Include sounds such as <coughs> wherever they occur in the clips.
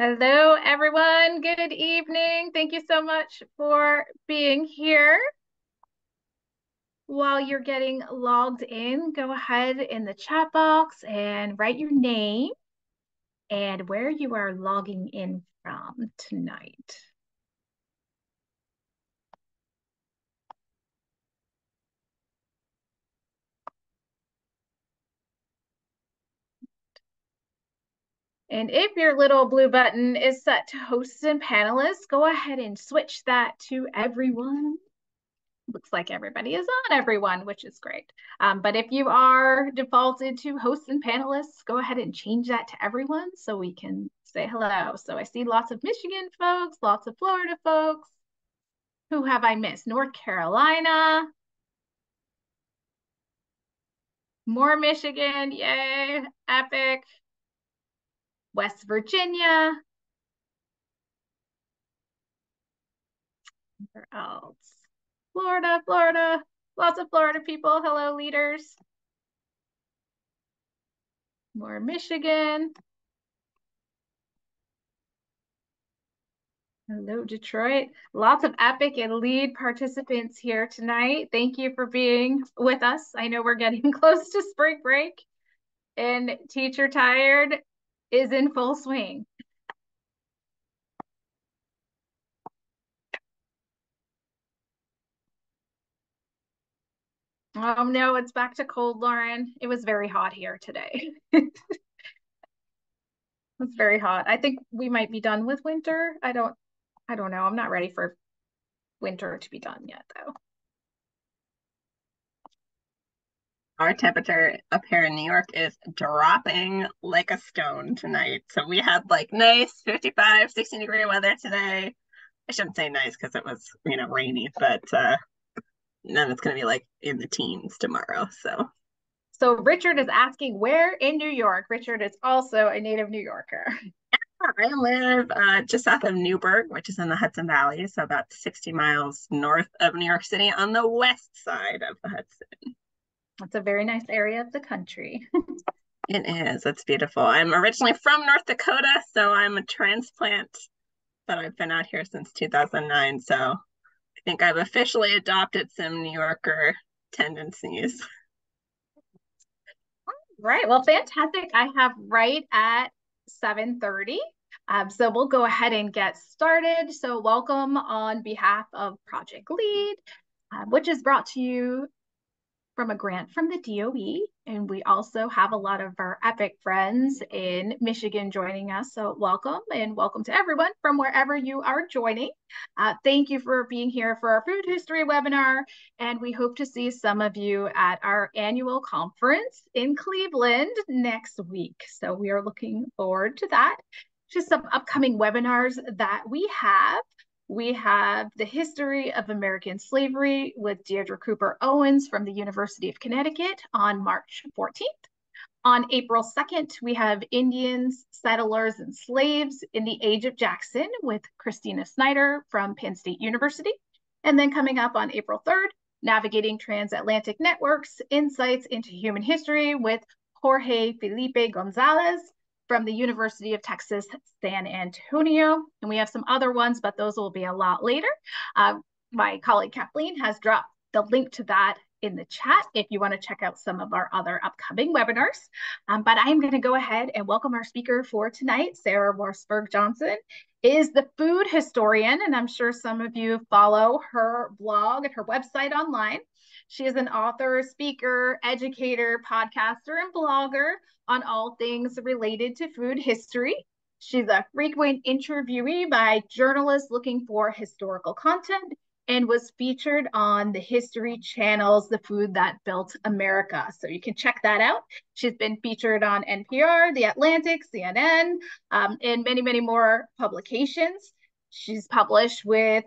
Hello, everyone. Good evening. Thank you so much for being here. While you're getting logged in, go ahead in the chat box and write your name and where you are logging in from tonight. And if your little blue button is set to hosts and panelists, go ahead and switch that to everyone. Looks like everybody is on everyone, which is great. Um, but if you are defaulted to hosts and panelists, go ahead and change that to everyone so we can say hello. So I see lots of Michigan folks, lots of Florida folks. Who have I missed? North Carolina. More Michigan, yay, epic. West Virginia. Where else? Florida, Florida, lots of Florida people. Hello, leaders. More Michigan. Hello, Detroit. Lots of epic and lead participants here tonight. Thank you for being with us. I know we're getting <laughs> close to spring break and teacher tired is in full swing. Oh no, it's back to cold, Lauren. It was very hot here today. <laughs> it's very hot. I think we might be done with winter. I don't I don't know. I'm not ready for winter to be done yet though. Our temperature up here in New York is dropping like a stone tonight. So we had like nice 55, 16 degree weather today. I shouldn't say nice because it was, you know, rainy, but uh then it's going to be like in the teens tomorrow. So, so Richard is asking where in New York. Richard is also a native New Yorker. <laughs> I live uh, just south of Newburgh, which is in the Hudson Valley, so about 60 miles north of New York City on the west side of the Hudson. That's a very nice area of the country. <laughs> it is. It's beautiful. I'm originally from North Dakota, so I'm a transplant, but I've been out here since 2009. So I think I've officially adopted some New Yorker tendencies. Right. Well, fantastic. I have right at 7:30. Um, so we'll go ahead and get started. So welcome on behalf of Project Lead, uh, which is brought to you from a grant from the DOE. And we also have a lot of our EPIC friends in Michigan joining us. So welcome and welcome to everyone from wherever you are joining. Uh, thank you for being here for our food history webinar. And we hope to see some of you at our annual conference in Cleveland next week. So we are looking forward to that. Just some upcoming webinars that we have we have the history of American slavery with Deirdre Cooper Owens from the University of Connecticut on March 14th. On April 2nd, we have Indians, settlers, and slaves in the Age of Jackson with Christina Snyder from Penn State University. And then coming up on April 3rd, Navigating Transatlantic Networks, Insights into Human History with Jorge Felipe Gonzalez from the University of Texas, San Antonio. And we have some other ones, but those will be a lot later. Uh, my colleague Kathleen has dropped the link to that in the chat if you want to check out some of our other upcoming webinars. Um, but I am going to go ahead and welcome our speaker for tonight. Sarah Wassberg Johnson is the food historian, and I'm sure some of you follow her blog and her website online. She is an author, speaker, educator, podcaster, and blogger on all things related to food history. She's a frequent interviewee by journalists looking for historical content and was featured on the History Channel's The Food That Built America. So you can check that out. She's been featured on NPR, The Atlantic, CNN, um, and many, many more publications. She's published with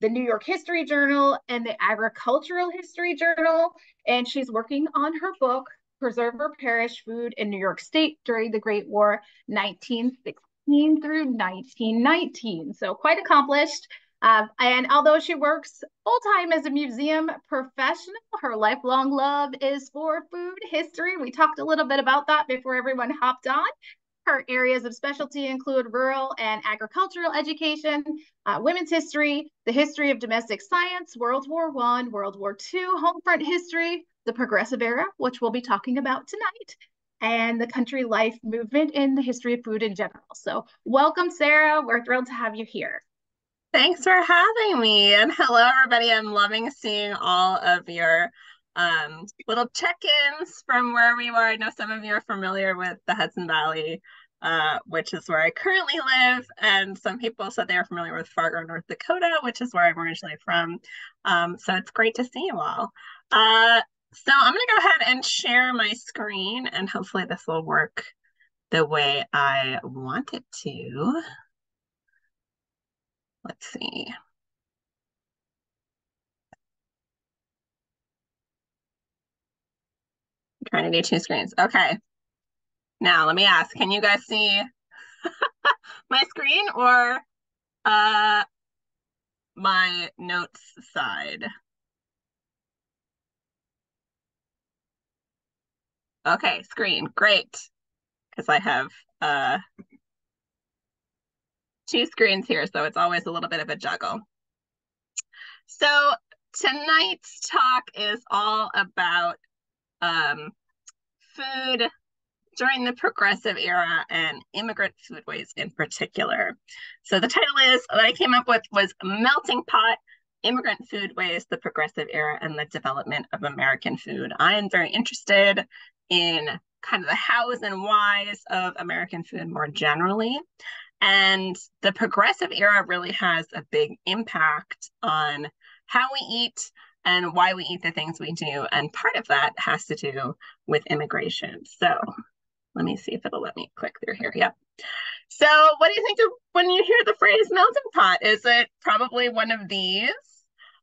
the New York History Journal and the Agricultural History Journal. And she's working on her book, Preserve or Perish Food in New York State during the Great War, 1916 through 1919. So quite accomplished. Um, and although she works full time as a museum professional, her lifelong love is for food history. We talked a little bit about that before everyone hopped on. Her areas of specialty include rural and agricultural education, uh, women's history, the history of domestic science, World War One, World War II, homefront history, the progressive era, which we'll be talking about tonight, and the country life movement and the history of food in general. So welcome, Sarah. We're thrilled to have you here. Thanks for having me. And hello, everybody. I'm loving seeing all of your um, little check-ins from where we were. I know some of you are familiar with the Hudson Valley, uh, which is where I currently live. And some people said they were familiar with Fargo, North Dakota, which is where I'm originally from. Um, so it's great to see you all. Uh, so I'm going to go ahead and share my screen and hopefully this will work the way I want it to. Let's see. Trying to do two screens. Okay. Now let me ask, can you guys see <laughs> my screen or uh my notes side? Okay, screen, great. Because I have uh, two screens here, so it's always a little bit of a juggle. So tonight's talk is all about um, food during the progressive era and immigrant foodways in particular. So the title is that I came up with was Melting Pot, Immigrant Foodways, the Progressive Era and the Development of American Food. I am very interested in kind of the hows and whys of American food more generally. And the progressive era really has a big impact on how we eat and why we eat the things we do. And part of that has to do with immigration. So let me see if it'll let me click through here. Yep. So what do you think of when you hear the phrase melting pot? Is it probably one of these?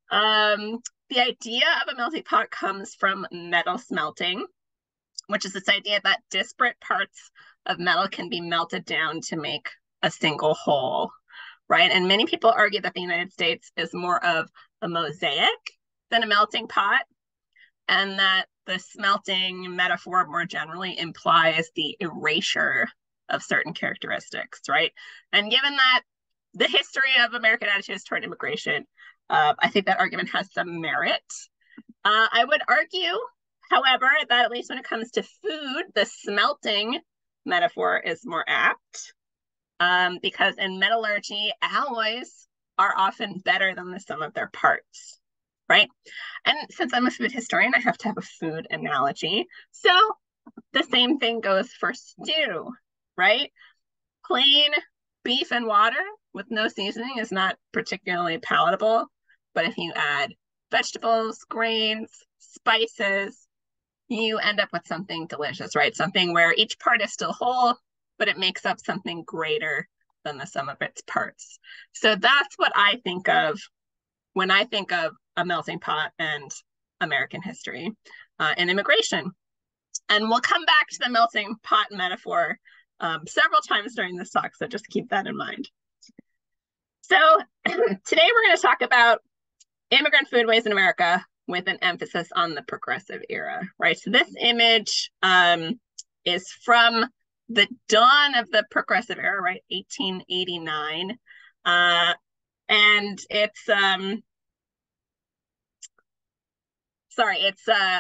Um, the idea of a melting pot comes from metal smelting which is this idea that disparate parts of metal can be melted down to make a single whole, right? And many people argue that the United States is more of a mosaic than a melting pot, and that the smelting metaphor more generally implies the erasure of certain characteristics, right? And given that the history of American attitudes toward immigration, uh, I think that argument has some merit. Uh, I would argue However, that at least when it comes to food, the smelting metaphor is more apt um, because in metallurgy, alloys are often better than the sum of their parts, right? And since I'm a food historian, I have to have a food analogy. So the same thing goes for stew, right? Plain beef and water with no seasoning is not particularly palatable. But if you add vegetables, grains, spices, you end up with something delicious, right? Something where each part is still whole, but it makes up something greater than the sum of its parts. So that's what I think of when I think of a melting pot and American history uh, and immigration. And we'll come back to the melting pot metaphor um, several times during this talk, so just keep that in mind. So <clears throat> today we're going to talk about immigrant foodways in America, with an emphasis on the progressive era, right? So this image um, is from the dawn of the progressive era, right? 1889. Uh, and it's, um, sorry, it's, uh,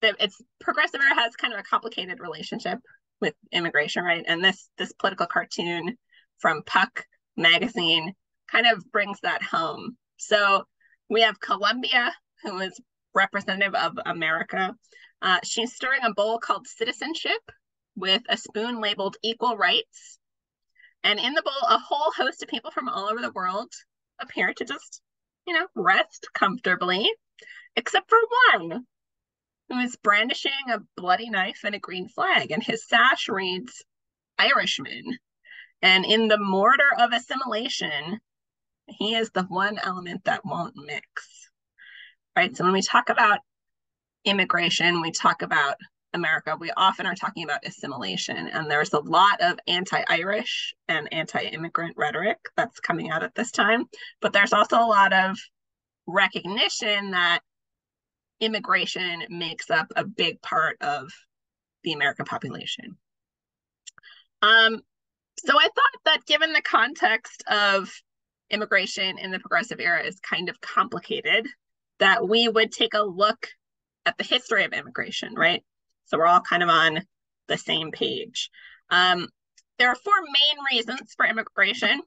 the, it's progressive era has kind of a complicated relationship with immigration, right? And this, this political cartoon from Puck magazine kind of brings that home. So we have Columbia who is representative of America. Uh, she's stirring a bowl called Citizenship with a spoon labeled Equal Rights. And in the bowl, a whole host of people from all over the world appear to just, you know, rest comfortably, except for one who is brandishing a bloody knife and a green flag. And his sash reads Irishman. And in the mortar of assimilation, he is the one element that won't mix right? So when we talk about immigration, we talk about America, we often are talking about assimilation. And there's a lot of anti Irish and anti immigrant rhetoric that's coming out at this time. But there's also a lot of recognition that immigration makes up a big part of the American population. Um, so I thought that given the context of immigration in the progressive era is kind of complicated, that we would take a look at the history of immigration, right? So we're all kind of on the same page. Um, there are four main reasons for immigration.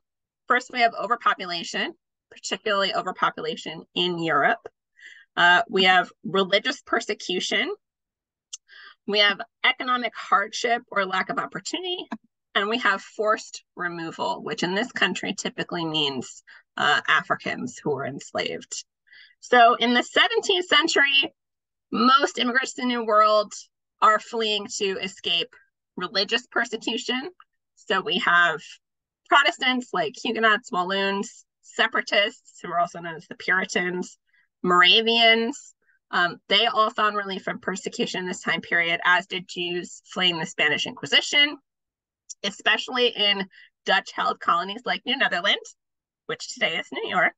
First, we have overpopulation, particularly overpopulation in Europe. Uh, we have religious persecution. We have economic hardship or lack of opportunity. And we have forced removal, which in this country typically means uh, Africans who were enslaved. So in the 17th century, most immigrants in the New World are fleeing to escape religious persecution. So we have Protestants like Huguenots, Walloons, separatists, who are also known as the Puritans, Moravians. Um, they all found relief from persecution in this time period, as did Jews fleeing the Spanish Inquisition, especially in Dutch held colonies like New Netherland, which today is New York.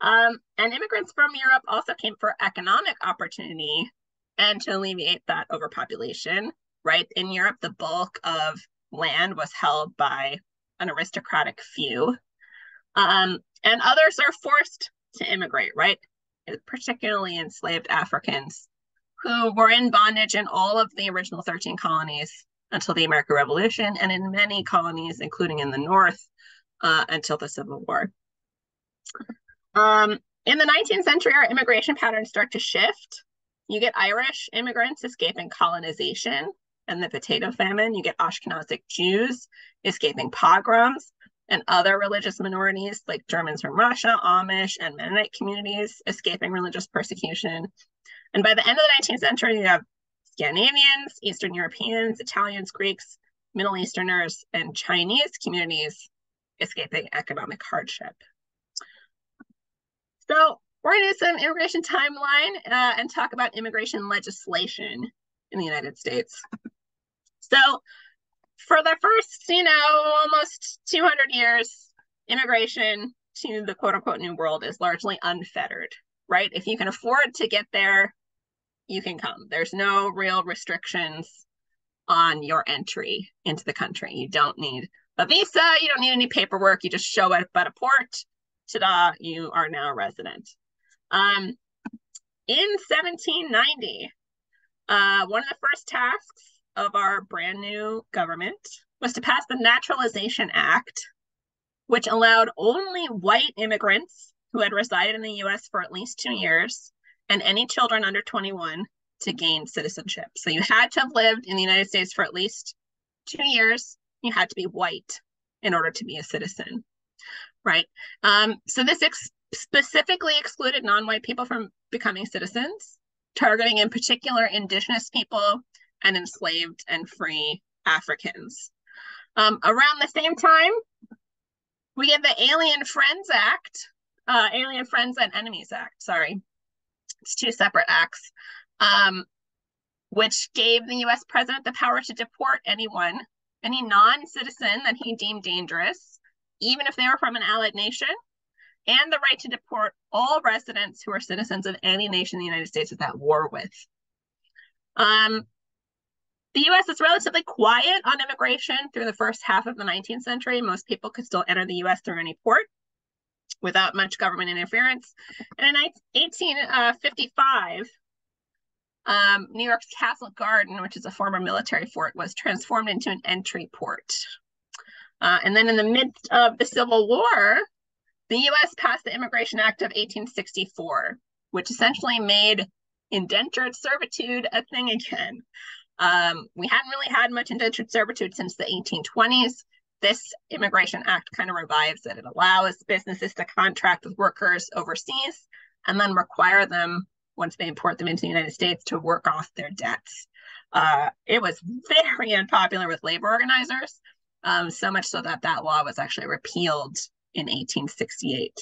Um, and immigrants from Europe also came for economic opportunity and to alleviate that overpopulation, right? In Europe, the bulk of land was held by an aristocratic few. Um, and others are forced to immigrate, right? Particularly enslaved Africans who were in bondage in all of the original 13 colonies until the American Revolution, and in many colonies, including in the North, uh, until the Civil War. Um, in the 19th century, our immigration patterns start to shift. You get Irish immigrants escaping colonization and the potato famine. You get Ashkenazic Jews escaping pogroms and other religious minorities like Germans from Russia, Amish, and Mennonite communities escaping religious persecution. And by the end of the 19th century, you have Scandinavians, Eastern Europeans, Italians, Greeks, Middle Easterners, and Chinese communities escaping economic hardship. So we're going to do some immigration timeline uh, and talk about immigration legislation in the United States. So for the first, you know, almost 200 years, immigration to the quote unquote new world is largely unfettered, right? If you can afford to get there, you can come. There's no real restrictions on your entry into the country. You don't need a visa, you don't need any paperwork. You just show up at a port, ta-da, you are now a resident. Um, in 1790, uh, one of the first tasks of our brand new government was to pass the Naturalization Act, which allowed only white immigrants who had resided in the US for at least two years and any children under 21 to gain citizenship. So you had to have lived in the United States for at least two years. You had to be white in order to be a citizen, right? Um, so this ex- specifically excluded non-white people from becoming citizens, targeting in particular indigenous people and enslaved and free Africans. Um, around the same time, we get the Alien Friends Act, uh, Alien Friends and Enemies Act, sorry. It's two separate acts, um, which gave the US president the power to deport anyone, any non citizen that he deemed dangerous, even if they were from an allied nation, and the right to deport all residents who are citizens of any nation the United States is at war with. Um, the US is relatively quiet on immigration through the first half of the 19th century. Most people could still enter the US through any port without much government interference. And in 1855, um, New York's Castle Garden, which is a former military fort, was transformed into an entry port. Uh, and then in the midst of the Civil War, the US passed the Immigration Act of 1864, which essentially made indentured servitude a thing again. Um, we hadn't really had much indentured servitude since the 1820s. This Immigration Act kind of revives it. It allows businesses to contract with workers overseas and then require them, once they import them into the United States, to work off their debts. Uh, it was very <laughs> unpopular with labor organizers, um, so much so that that law was actually repealed in 1868.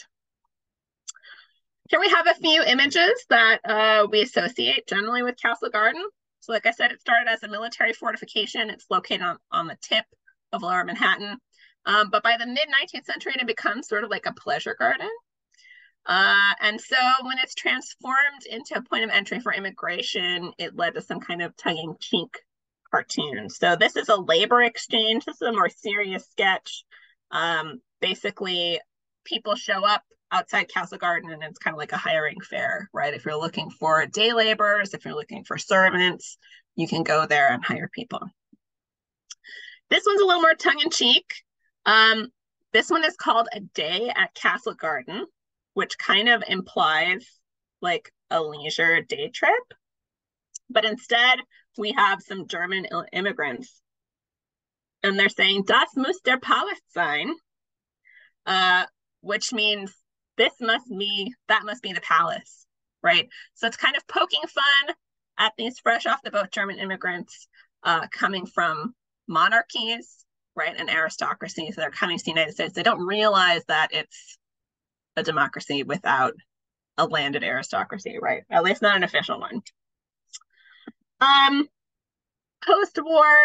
Here we have a few images that uh, we associate generally with Castle Garden. So like I said, it started as a military fortification. It's located on, on the tip of lower Manhattan. Um, but by the mid 19th century, it becomes sort of like a pleasure garden. Uh, and so when it's transformed into a point of entry for immigration, it led to some kind of tongue in cheek cartoon. So this is a labor exchange. This is a more serious sketch. Um, basically, people show up outside Castle Garden and it's kind of like a hiring fair, right? If you're looking for day laborers, if you're looking for servants, you can go there and hire people. This one's a little more tongue in cheek. Um, this one is called A Day at Castle Garden, which kind of implies like a leisure day trip. But instead, we have some German immigrants. And they're saying, Das muss der Palast sein, uh, which means this must be, that must be the palace, right? So it's kind of poking fun at these fresh off the boat German immigrants uh, coming from monarchies, right, and aristocracies that are coming to the United States. They don't realize that it's a democracy without a landed aristocracy, right? At least not an official one. Um, post-war,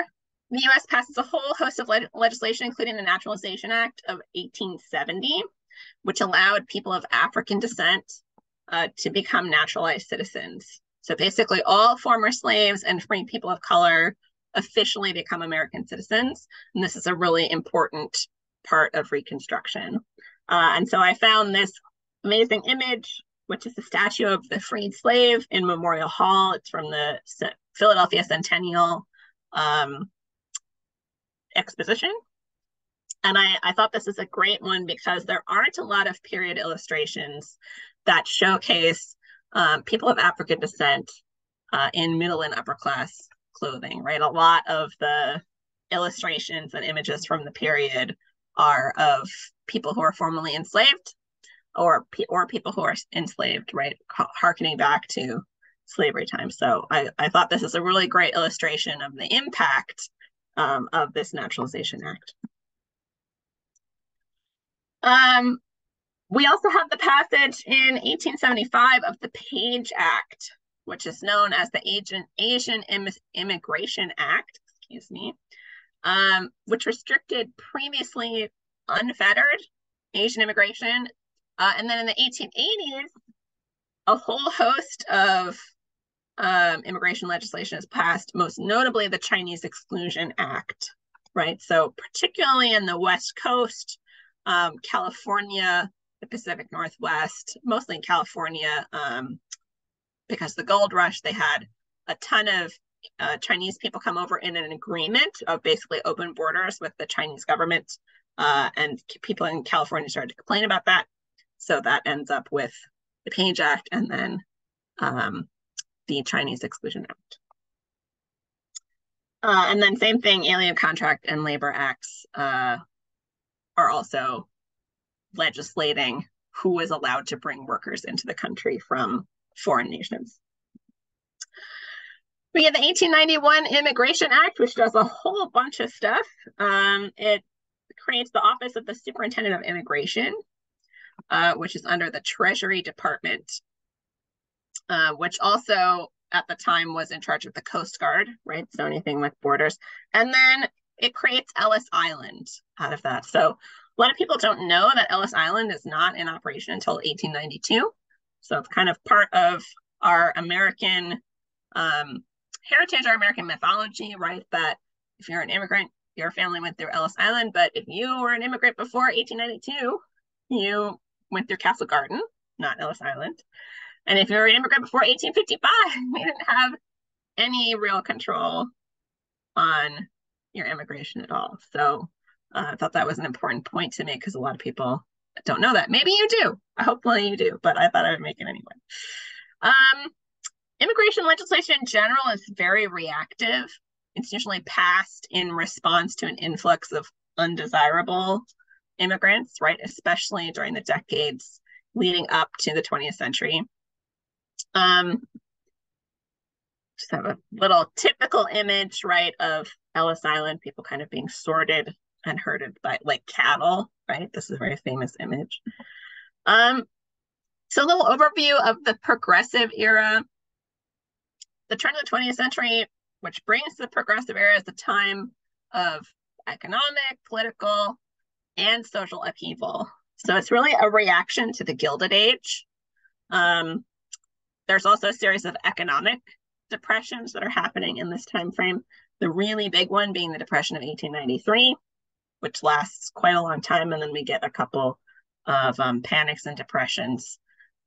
the U.S. passes a whole host of le legislation, including the Naturalization Act of 1870, which allowed people of African descent uh, to become naturalized citizens. So basically, all former slaves and free people of color officially become American citizens. And this is a really important part of Reconstruction. Uh, and so I found this amazing image, which is the statue of the freed slave in Memorial Hall. It's from the Philadelphia Centennial um, Exposition. And I, I thought this is a great one because there aren't a lot of period illustrations that showcase um, people of African descent uh, in middle and upper class clothing, right? A lot of the illustrations and images from the period are of people who are formerly enslaved or or people who are enslaved, right? Harkening back to slavery time. So I, I thought this is a really great illustration of the impact um, of this Naturalization Act. Um, we also have the passage in 1875 of the Page Act, which is known as the Asian, Asian Im Immigration Act, excuse me, um, which restricted previously unfettered Asian immigration. Uh, and then in the 1880s, a whole host of um, immigration legislation is passed, most notably the Chinese Exclusion Act, right? So, particularly in the West Coast, um, California, the Pacific Northwest, mostly in California, um, because the gold rush, they had a ton of uh, Chinese people come over in an agreement of basically open borders with the Chinese government. Uh, and people in California started to complain about that. So that ends up with the Page Act and then um, the Chinese Exclusion Act. Uh, and then same thing, Alien Contract and Labor Acts uh, are also legislating who is allowed to bring workers into the country from foreign nations. We have the 1891 Immigration Act, which does a whole bunch of stuff. Um, it creates the Office of the Superintendent of Immigration, uh, which is under the Treasury Department, uh, which also at the time was in charge of the Coast Guard, right? So anything with borders. And then it creates Ellis Island out of that. So a lot of people don't know that Ellis Island is not in operation until 1892. So it's kind of part of our American um, heritage, our American mythology, right? That if you're an immigrant, your family went through Ellis Island. But if you were an immigrant before 1892, you went through Castle Garden, not Ellis Island. And if you were an immigrant before 1855, <laughs> you didn't have any real control on your immigration at all. So uh, I thought that was an important point to make because a lot of people don't know that. Maybe you do. Hopefully you do, but I thought I would make it anyway. Um, immigration legislation in general is very reactive. It's usually passed in response to an influx of undesirable immigrants, right? Especially during the decades leading up to the 20th century. Um, just have a little typical image, right, of Ellis Island, people kind of being sorted and herded by like cattle, right? This is a very famous image. Um, so a little overview of the progressive era. The turn of the 20th century, which brings the progressive era, is the time of economic, political, and social upheaval. So it's really a reaction to the Gilded Age. Um, there's also a series of economic depressions that are happening in this time frame. The really big one being the Depression of 1893, which lasts quite a long time, and then we get a couple of um, panics and depressions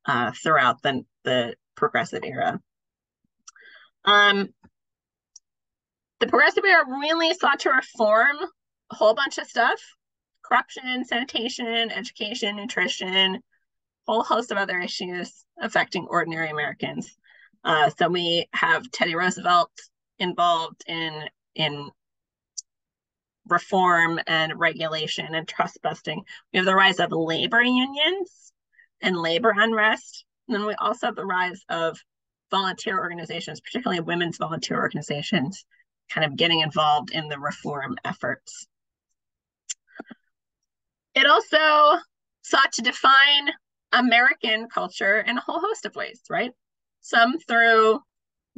uh, throughout the, the progressive era. Um, the progressive era really sought to reform a whole bunch of stuff corruption, sanitation, education, nutrition, whole host of other issues affecting ordinary Americans. Uh, so we have Teddy Roosevelt involved in in reform and regulation and trust busting. We have the rise of labor unions and labor unrest. And then we also have the rise of volunteer organizations, particularly women's volunteer organizations, kind of getting involved in the reform efforts. It also sought to define American culture in a whole host of ways, right? Some through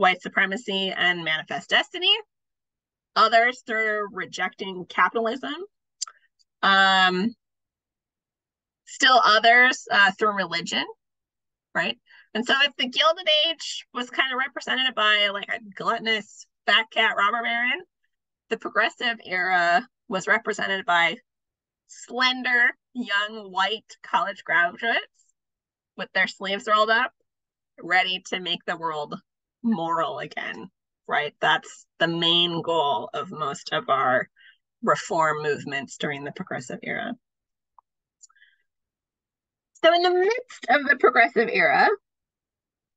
white supremacy and manifest destiny, others through rejecting capitalism, um, still others uh, through religion, right? And so if the Gilded Age was kind of represented by like a gluttonous fat cat robber baron, the progressive era was represented by slender young white college graduates with their sleeves rolled up, ready to make the world moral again, right? That's the main goal of most of our reform movements during the progressive era. So, in the midst of the progressive era,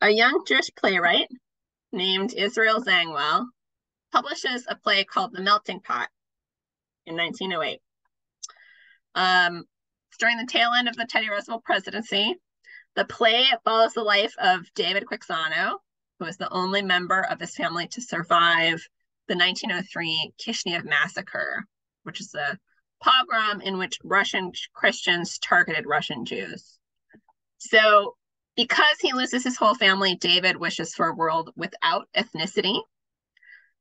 a young Jewish playwright named Israel Zangwill publishes a play called The Melting Pot in 1908. Um, during the tail end of the Teddy Roosevelt presidency, the play follows the life of David Quixano, who was the only member of his family to survive the 1903 Kishinev massacre, which is a pogrom in which Russian Christians targeted Russian Jews. So, because he loses his whole family, David wishes for a world without ethnicity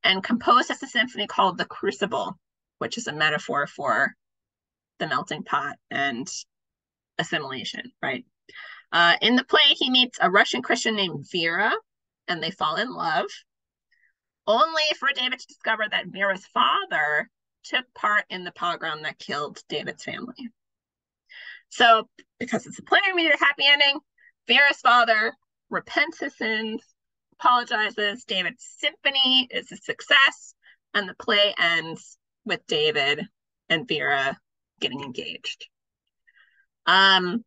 and composes a symphony called The Crucible, which is a metaphor for the melting pot and assimilation, right? Uh, in the play, he meets a Russian Christian named Vera, and they fall in love, only for David to discover that Vera's father took part in the pogrom that killed David's family. So, because it's a play, we need a happy ending. Vera's father repents his sins, apologizes. David's symphony is a success, and the play ends with David and Vera getting engaged. Um,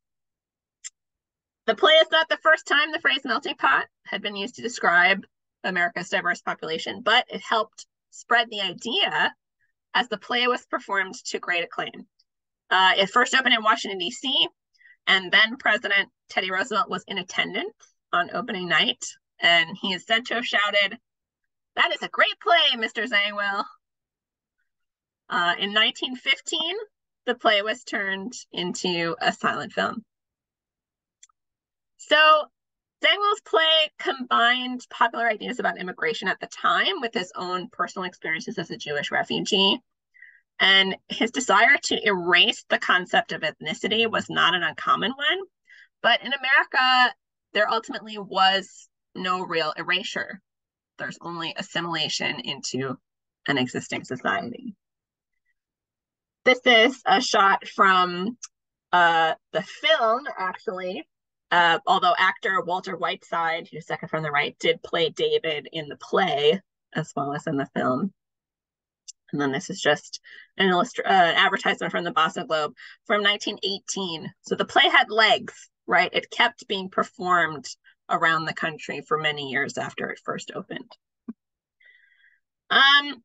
the play is not the first time the phrase melting pot had been used to describe America's diverse population, but it helped spread the idea as the play was performed to great acclaim. Uh, it first opened in Washington, D.C., and then President Teddy Roosevelt was in attendance on opening night, and he is said to have shouted, That is a great play, Mr. Zangwill. Uh, in 1915, the play was turned into a silent film. So Zangwill's play combined popular ideas about immigration at the time with his own personal experiences as a Jewish refugee. And his desire to erase the concept of ethnicity was not an uncommon one. But in America, there ultimately was no real erasure. There's only assimilation into an existing society. This is a shot from uh, the film, actually, uh, although actor Walter Whiteside, who's second from the right, did play David in the play as well as in the film. And then this is just an uh, advertisement from the Boston Globe from 1918. So the play had legs, right? It kept being performed around the country for many years after it first opened. Um,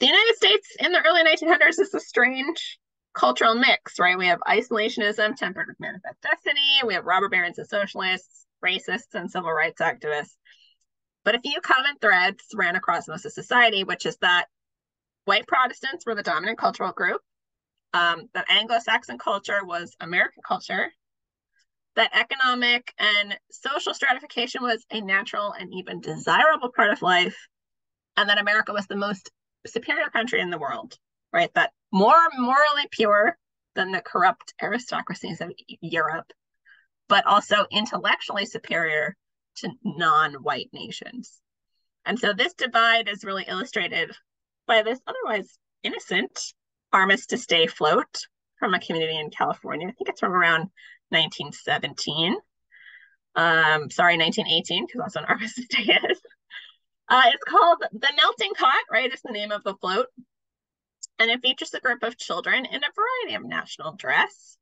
the United States in the early 1900s is a strange cultural mix, right? We have isolationism tempered with manifest destiny. We have robber barons and socialists, racists and civil rights activists. But a few common threads ran across most of society, which is that white Protestants were the dominant cultural group, um, that Anglo-Saxon culture was American culture, that economic and social stratification was a natural and even desirable part of life, and that America was the most superior country in the world, right? That more morally pure than the corrupt aristocracies of Europe, but also intellectually superior to non white nations. And so this divide is really illustrated by this otherwise innocent Armistice Day float from a community in California. I think it's from around 1917. Um, sorry, 1918, because that's when <laughs> Armistice Day is. Uh, it's called The Melting Pot, right? It's the name of the float. And it features a group of children in a variety of national dress.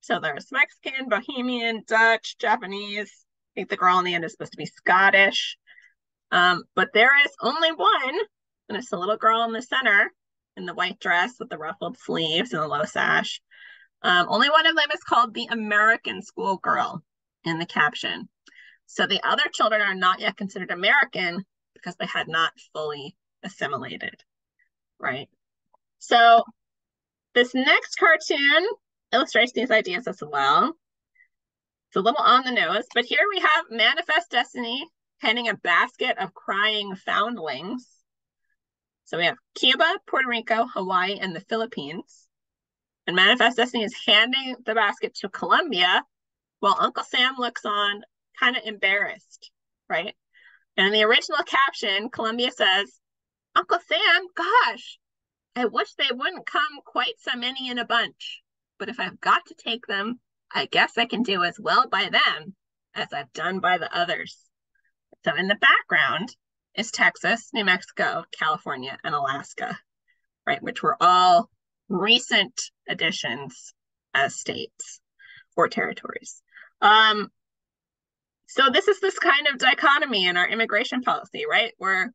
So there's Mexican, Bohemian, Dutch, Japanese. I think the girl in the end is supposed to be Scottish. Um, but there is only one, and it's the little girl in the center in the white dress with the ruffled sleeves and the low sash. Um, only one of them is called the American Schoolgirl in the caption. So the other children are not yet considered American because they had not fully assimilated, right? So this next cartoon illustrates these ideas as well. It's a little on the nose, but here we have Manifest Destiny handing a basket of crying foundlings. So we have Cuba, Puerto Rico, Hawaii, and the Philippines. And Manifest Destiny is handing the basket to Columbia while Uncle Sam looks on kind of embarrassed, right? And in the original caption, Columbia says, Uncle Sam, gosh, I wish they wouldn't come quite so many in a bunch. But if I've got to take them, I guess I can do as well by them as I've done by the others. So in the background is Texas, New Mexico, California, and Alaska, right, which were all recent additions as states or territories. Um, so this is this kind of dichotomy in our immigration policy, right? We're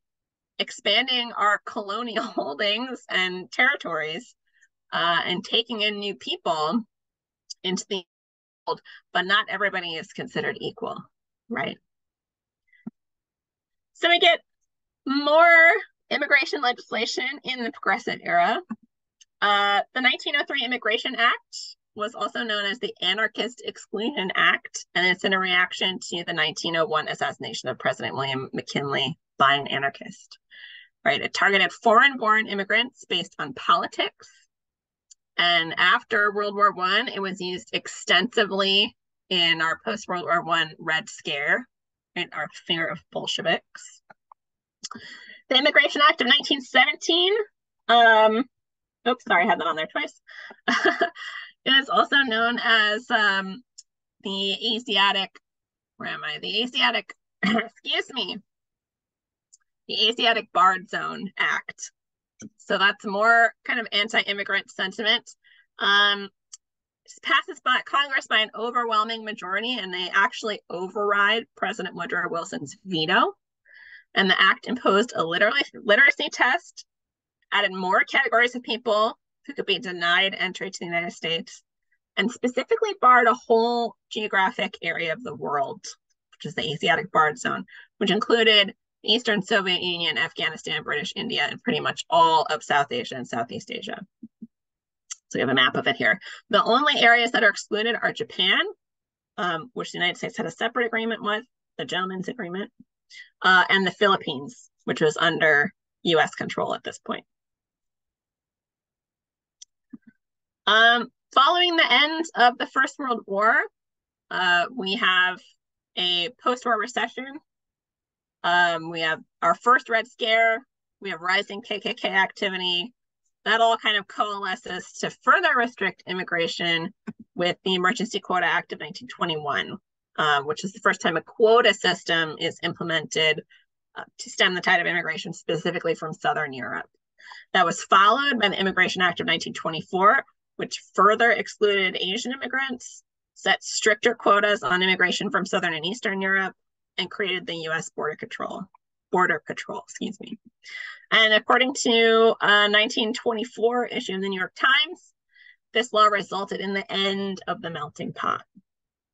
expanding our <laughs> colonial holdings and territories uh, and taking in new people into the world, but not everybody is considered equal, right? So we get more immigration legislation in the progressive era. Uh, the 1903 Immigration Act was also known as the Anarchist Exclusion Act, and it's in a reaction to the 1901 assassination of President William McKinley by an anarchist. Right, it targeted foreign-born immigrants based on politics, and after World War One, it was used extensively in our post-World War One Red Scare, right, our fear of Bolsheviks. The Immigration Act of 1917. Um, oops, sorry, I had that on there twice. <laughs> It is also known as um, the Asiatic, where am I? The Asiatic, <coughs> excuse me, the Asiatic Barred Zone Act. So that's more kind of anti-immigrant sentiment. Um, passes by Congress by an overwhelming majority, and they actually override President Woodrow Wilson's veto. And the act imposed a literacy, literacy test, added more categories of people who could be denied entry to the United States, and specifically barred a whole geographic area of the world, which is the Asiatic barred zone, which included the Eastern Soviet Union, Afghanistan, British India, and pretty much all of South Asia and Southeast Asia. So we have a map of it here. The only areas that are excluded are Japan, um, which the United States had a separate agreement with, the Gentleman's Agreement, uh, and the Philippines, which was under US control at this point. Um, following the end of the First World War, uh, we have a post-war recession. Um, we have our first Red Scare. We have rising KKK activity. That all kind of coalesces to further restrict immigration with the Emergency Quota Act of 1921, uh, which is the first time a quota system is implemented uh, to stem the tide of immigration, specifically from Southern Europe. That was followed by the Immigration Act of 1924, which further excluded Asian immigrants, set stricter quotas on immigration from Southern and Eastern Europe, and created the U.S. Border Control. Border Patrol, excuse me. And according to uh, a 1924 issue in the New York Times, this law resulted in the end of the melting pot,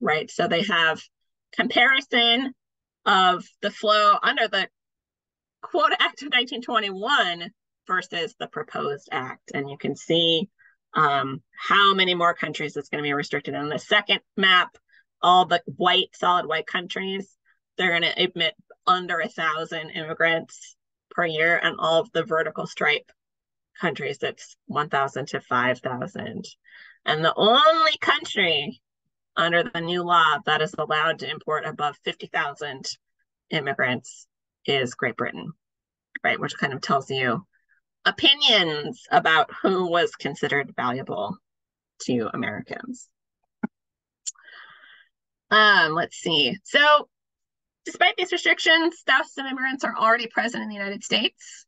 right? So they have comparison of the flow under the Quota Act of 1921 versus the proposed act. And you can see um, how many more countries it's going to be restricted. In the second map, all the white, solid white countries, they're going to admit under a thousand immigrants per year, and all of the vertical stripe countries, it's 1,000 to 5,000. And the only country under the new law that is allowed to import above 50,000 immigrants is Great Britain, right? Which kind of tells you opinions about who was considered valuable to Americans. Um, let's see. So, despite these restrictions, thousands of immigrants are already present in the United States.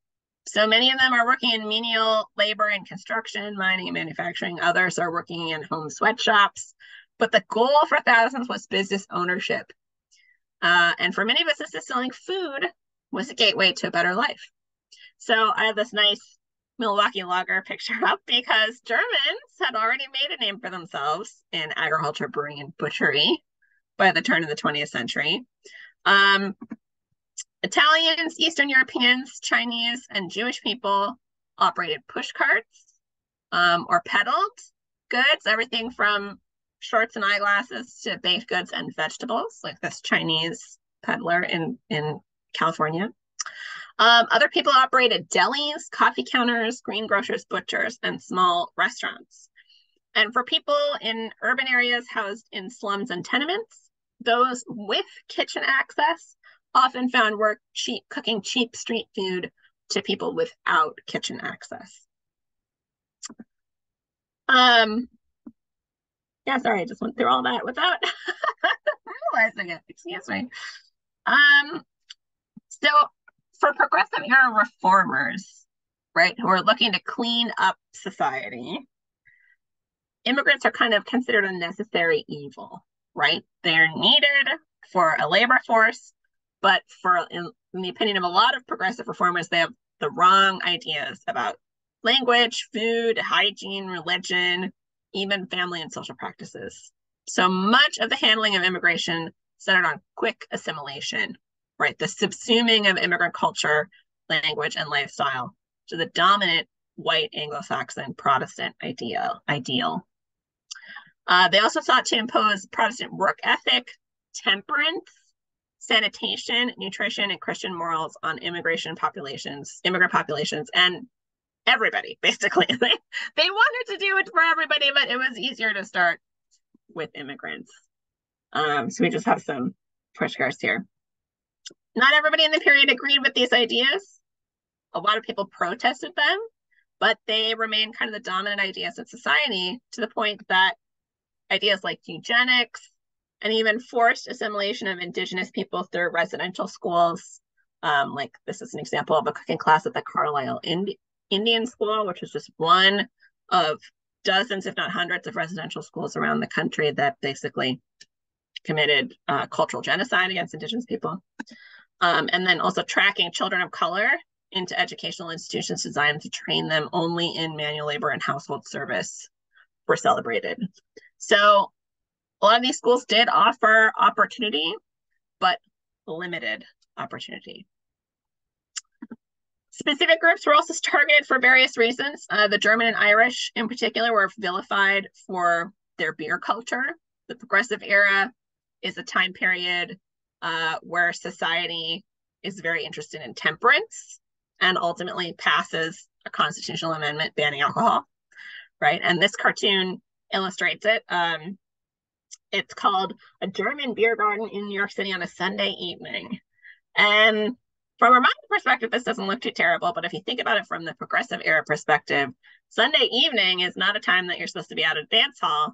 So many of them are working in menial labor in construction, mining, and manufacturing. Others are working in home sweatshops. But the goal for thousands was business ownership. Uh, and for many businesses, selling food was a gateway to a better life. So I have this nice Milwaukee lager picture up because Germans had already made a name for themselves in agriculture, brewing, and butchery by the turn of the 20th century. Um, Italians, Eastern Europeans, Chinese, and Jewish people operated push carts um, or peddled goods, everything from shorts and eyeglasses to baked goods and vegetables, like this Chinese peddler in, in California. Um, other people operated delis, coffee counters, greengrocers, butchers, and small restaurants. And for people in urban areas housed in slums and tenements, those with kitchen access often found work cheap cooking cheap street food to people without kitchen access. Um, yeah, sorry, I just went through all that without <laughs> realizing it. Excuse me. Um, so for progressive era reformers, right, who are looking to clean up society, immigrants are kind of considered a necessary evil, right? They're needed for a labor force, but for in, in the opinion of a lot of progressive reformers, they have the wrong ideas about language, food, hygiene, religion, even family and social practices. So much of the handling of immigration centered on quick assimilation, right? The subsuming of immigrant culture, language, and lifestyle to the dominant white Anglo-Saxon Protestant ideal. ideal. Uh, they also sought to impose Protestant work ethic, temperance, sanitation, nutrition, and Christian morals on immigration populations, immigrant populations, and everybody, <laughs> basically. they, wanted to do it for everybody, but it was easier to start with immigrants. Um, so we just have some push cards here. Not everybody in the period agreed with these ideas. A lot of people protested them, but they remain kind of the dominant ideas in society to the point that ideas like eugenics and even forced assimilation of indigenous people through residential schools. Um, like this is an example of a cooking class at the Carlisle Indi- Indian School, which is just one of dozens, if not hundreds, of residential schools around the country that basically committed uh, cultural genocide against indigenous people um, and then also tracking children of color into educational institutions designed to train them only in manual labor and household service were celebrated. So a lot of these schools did offer opportunity, but limited opportunity. Specific groups were also <laughs> targeted for various reasons. Uh, the German and Irish, in particular, were vilified for their beer culture. The Progressive Era is a time period uh, where society is very interested in temperance and ultimately passes a constitutional amendment banning alcohol, right? And this cartoon illustrates it. Um, it's called A German Beer Garden in New York City on a Sunday Evening. And from a modern perspective, this doesn't look too terrible, but if you think about it from the progressive era perspective, Sunday evening is not a time that you're supposed to be out at a dance hall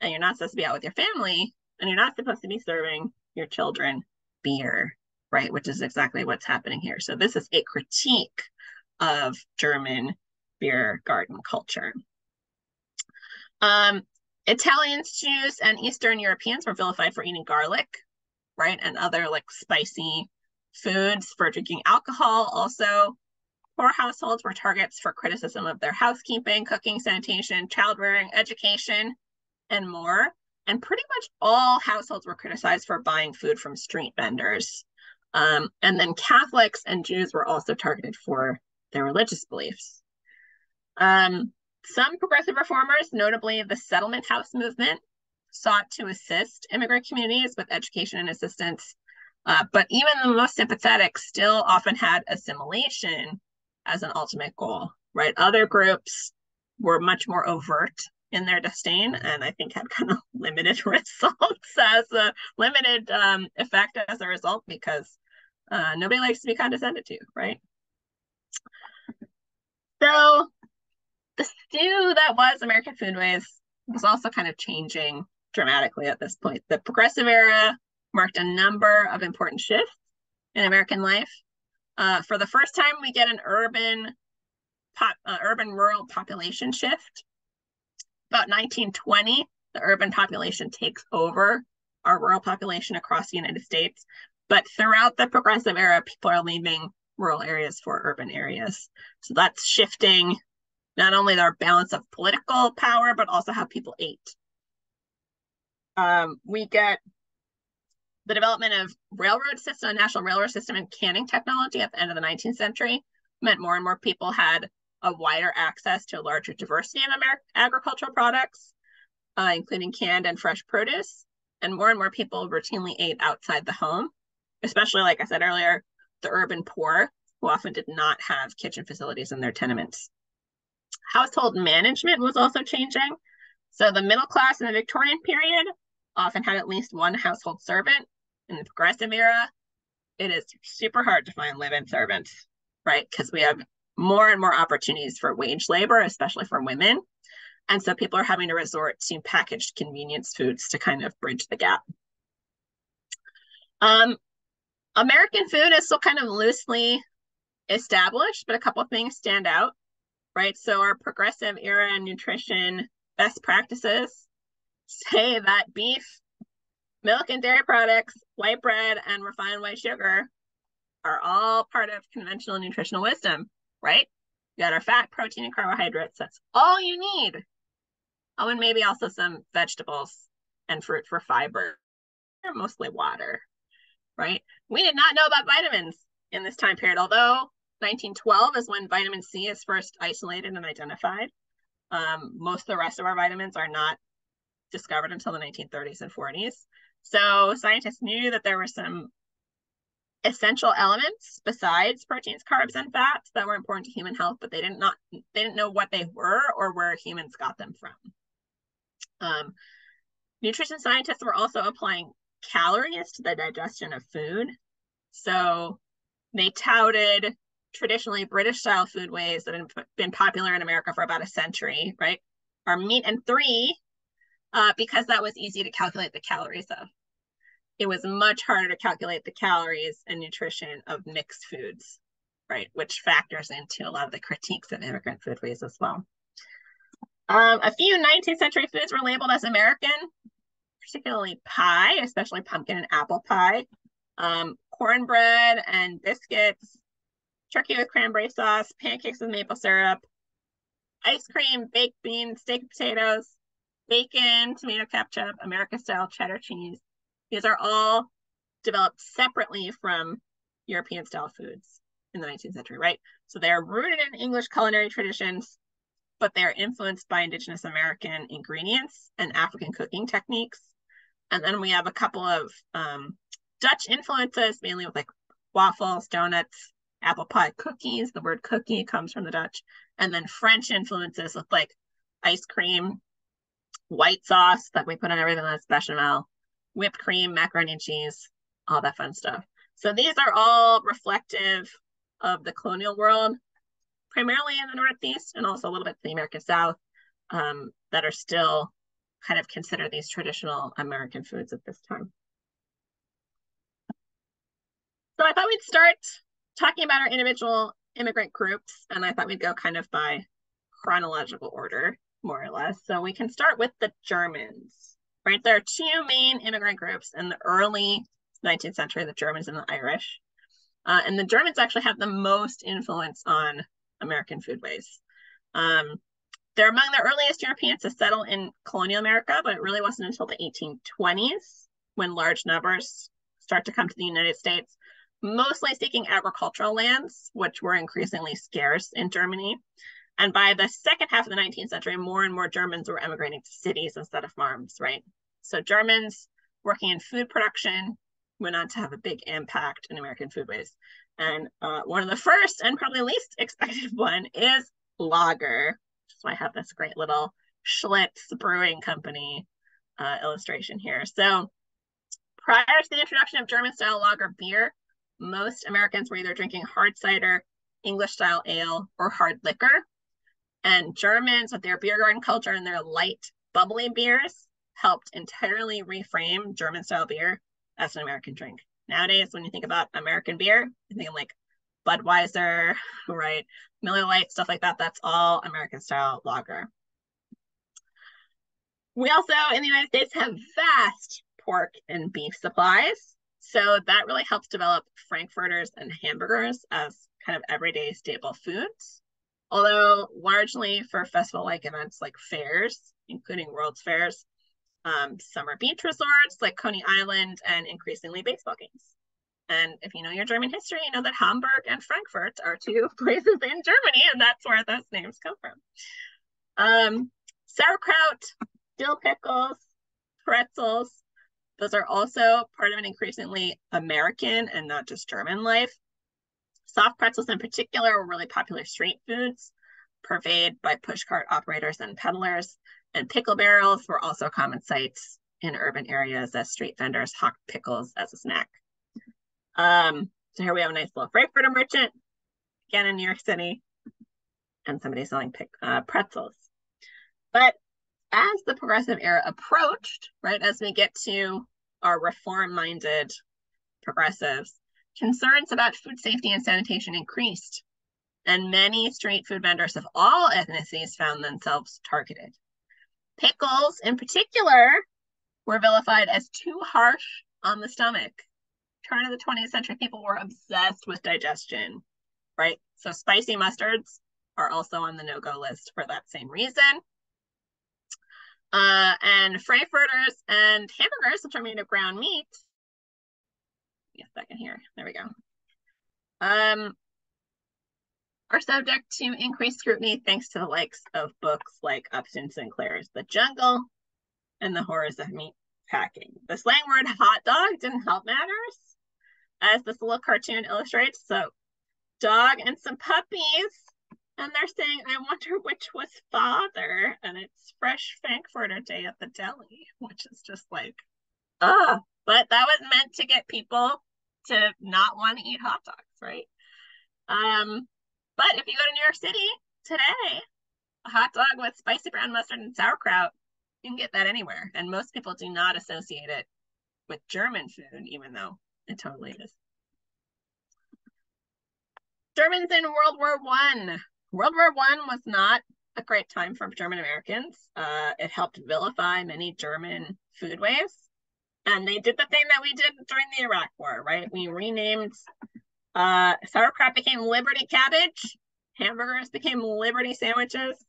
and you're not supposed to be out with your family and you're not supposed to be serving your children beer, right? Which is exactly what's happening here. So this is a critique of German beer garden culture. Um, Italians, Jews, and Eastern Europeans were vilified for eating garlic, right? And other like spicy foods for drinking alcohol. Also, poor households were targets for criticism of their housekeeping, cooking, sanitation, child rearing, education, and more. And pretty much all households were criticized for buying food from street vendors. Um, and then Catholics and Jews were also targeted for their religious beliefs. Um, some progressive reformers, notably the settlement house movement, sought to assist immigrant communities with education and assistance. Uh, but even the most sympathetic still often had assimilation as an ultimate goal, right? Other groups were much more overt in their disdain and I think had kind of <laughs> limited <laughs> results as a limited um, effect as a result because Uh, nobody likes to be condescended to, right? So the stew that was American Foodways was also kind of changing dramatically at this point. The progressive era marked a number of important shifts in American life. Uh, for the first time, we get an urban pop, uh, urban rural population shift. About 1920, the urban population takes over our rural population across the United States. But throughout the progressive era, people are leaving rural areas for urban areas. So that's shifting not only our balance of political power, but also how people ate. Um, we get the development of railroad system, national railroad system and canning technology at the end of the 19th century meant more and more people had a wider access to a larger diversity of American agricultural products, uh, including canned and fresh produce. And more and more people routinely ate outside the home, especially, like I said earlier, the urban poor who often did not have kitchen facilities in their tenements. Household management was also changing. So the middle class in the Victorian period often had at least one household servant. In the progressive era, it is super hard to find live-in servants, right? Because we have more and more opportunities for wage labor, especially for women. And so people are having to resort to packaged convenience foods to kind of bridge the gap. Um, American food is still kind of loosely established, but a couple things stand out, right? So our progressive era nutrition best practices say that beef, milk and dairy products, white bread, and refined white sugar are all part of conventional nutritional wisdom, right? You got our fat, protein, and carbohydrates. That's all you need. Oh, and maybe also some vegetables and fruit for fiber. They're mostly water, right? We did not know about vitamins in this time period, although 1912 is when vitamin C is first isolated and identified. Um, most of the rest of our vitamins are not discovered until the 1930s and 40s. So scientists knew that there were some essential elements besides proteins, carbs, and fats that were important to human health, but they didn't not they didn't know what they were or where humans got them from. Um, nutrition scientists were also applying calories to the digestion of food. So they touted traditionally British style foodways that have been popular in America for about a century, right? Are meat and three, uh, because that was easy to calculate the calories of. It was much harder to calculate the calories and nutrition of mixed foods, right? Which factors into a lot of the critiques of immigrant foodways as well. Um, a few 19th century foods were labeled as American, particularly pie, especially pumpkin and apple pie, um, cornbread and biscuits, turkey with cranberry sauce, pancakes with maple syrup, ice cream, baked beans, steak potatoes, bacon, tomato ketchup, American style cheddar cheese. These are all developed separately from European style foods in the 19th century, right? So they are rooted in English culinary traditions, but they are influenced by indigenous American ingredients and African cooking techniques. And then we have a couple of um, Dutch influences, mainly with like waffles, donuts, apple pie cookies. The word cookie comes from the Dutch. And then French influences with like ice cream, white sauce that we put on everything that's bechamel, whipped cream, macaroni and cheese, all that fun stuff. So these are all reflective of the colonial world primarily in the Northeast and also a little bit in the American South um, that are still kind of consider these traditional American foods at this time. So I thought we'd start talking about our individual immigrant groups, and I thought we'd go kind of by chronological order, more or less. So we can start with the Germans, right? There are two main immigrant groups in the early 19th century, the Germans and the Irish. Uh, and the Germans actually have the most influence on American foodways. Um, they're among the earliest Europeans to settle in colonial America, but it really wasn't until the 1820s when large numbers start to come to the United States, mostly seeking agricultural lands, which were increasingly scarce in Germany. And by the second half of the 19th century, more and more Germans were emigrating to cities instead of farms, right? So Germans working in food production went on to have a big impact in American foodways. And uh, one of the first and probably least <laughs> expected one is lager. So I have this great little Schlitz Brewing Company uh, illustration here. So prior to the introduction of German style lager beer, most Americans were either drinking hard cider, English style ale, or hard liquor. And Germans, with their beer garden culture and their light, bubbly beers, helped entirely reframe German style beer as an American drink. Nowadays, when you think about American beer, you think like Budweiser, <laughs> right? Miller Lite, stuff like that. That's all American style lager. We also in the United States have vast pork and beef supplies. So that really helps develop frankfurters and hamburgers as kind of everyday staple foods. Although largely for festival like events like fairs, including World's Fairs, um, summer beach resorts like Coney Island, and increasingly baseball games. And if you know your German history, you know that Hamburg and Frankfurt are two <laughs> places in Germany, and that's where those names come from. Um, sauerkraut, dill pickles, pretzels, those are also part of an increasingly American and not just German life. Soft pretzels in particular were really popular street foods, purveyed by pushcart operators and peddlers. And pickle barrels were also common sights in urban areas as street vendors hawked pickles as a snack. Um, so here we have a nice little Frankfurter merchant, again in New York City, and somebody selling pick, uh, pretzels. But as the progressive era approached, right, as we get to our reform-minded progressives, concerns about food safety and sanitation increased, and many street food vendors of all ethnicities found themselves targeted. Pickles, in particular, were vilified as too harsh on the stomach. Turn of the 20th century, people were obsessed with digestion, right? So spicy mustards are also on the no-go list for that same reason. Uh, and frankfurters and hamburgers, which are made of ground meat. Second here. There we go. Um, are subject to increased scrutiny thanks to the likes of books like Upton Sinclair's The Jungle and The Horrors of Meat Packing. The slang word hot dog didn't help matters, as this little cartoon illustrates. So, dog and some puppies and they're saying, I wonder which was father. And it's fresh Frankfurter Day at the deli, which is just like, ah. But that was meant to get people to not want to eat hot dogs, right? Um, but if you go to New York City today, a hot dog with spicy brown mustard and sauerkraut, you can get that anywhere. And most people do not associate it with German food, even though it totally is. Germans in World War One. World War One was not a great time for German Americans. Uh, it helped vilify many German food foodways. And they did the thing that we did during the Iraq War, right? We renamed uh, sauerkraut became Liberty cabbage, hamburgers became Liberty sandwiches,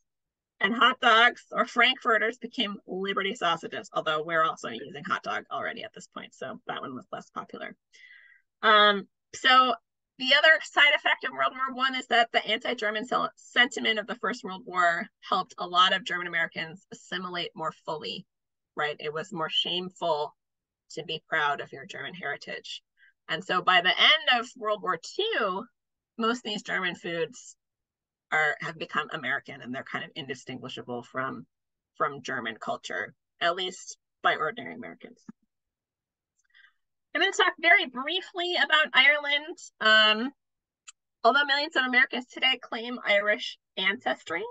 and hot dogs or Frankfurters became Liberty sausages, although we're also using hot dog already at this point. So that one was less popular. Um, so the other side effect of World War One is that the anti-German sentiment of the First World War helped a lot of German Americans assimilate more fully. Right, it was more shameful to be proud of your German heritage, and so by the end of World War II, most of these German foods are have become American, and they're kind of indistinguishable from from German culture, at least by ordinary Americans. I'm going to talk very briefly about Ireland. Um, although millions of Americans today claim Irish ancestry,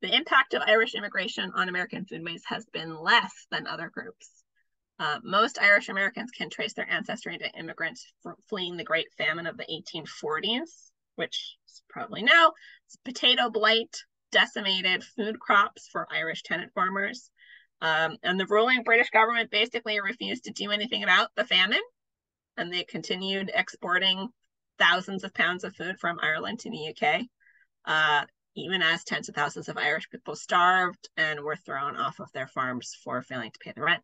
the impact of Irish immigration on American foodways has been less than other groups. Uh, most Irish Americans can trace their ancestry to immigrants fleeing the Great Famine of the 1840s, which you probably know, potato blight decimated food crops for Irish tenant farmers. Um, and the ruling British government basically refused to do anything about the famine. And they continued exporting thousands of pounds of food from Ireland to the UK, uh, even as tens of thousands of Irish people starved and were thrown off of their farms for failing to pay the rent.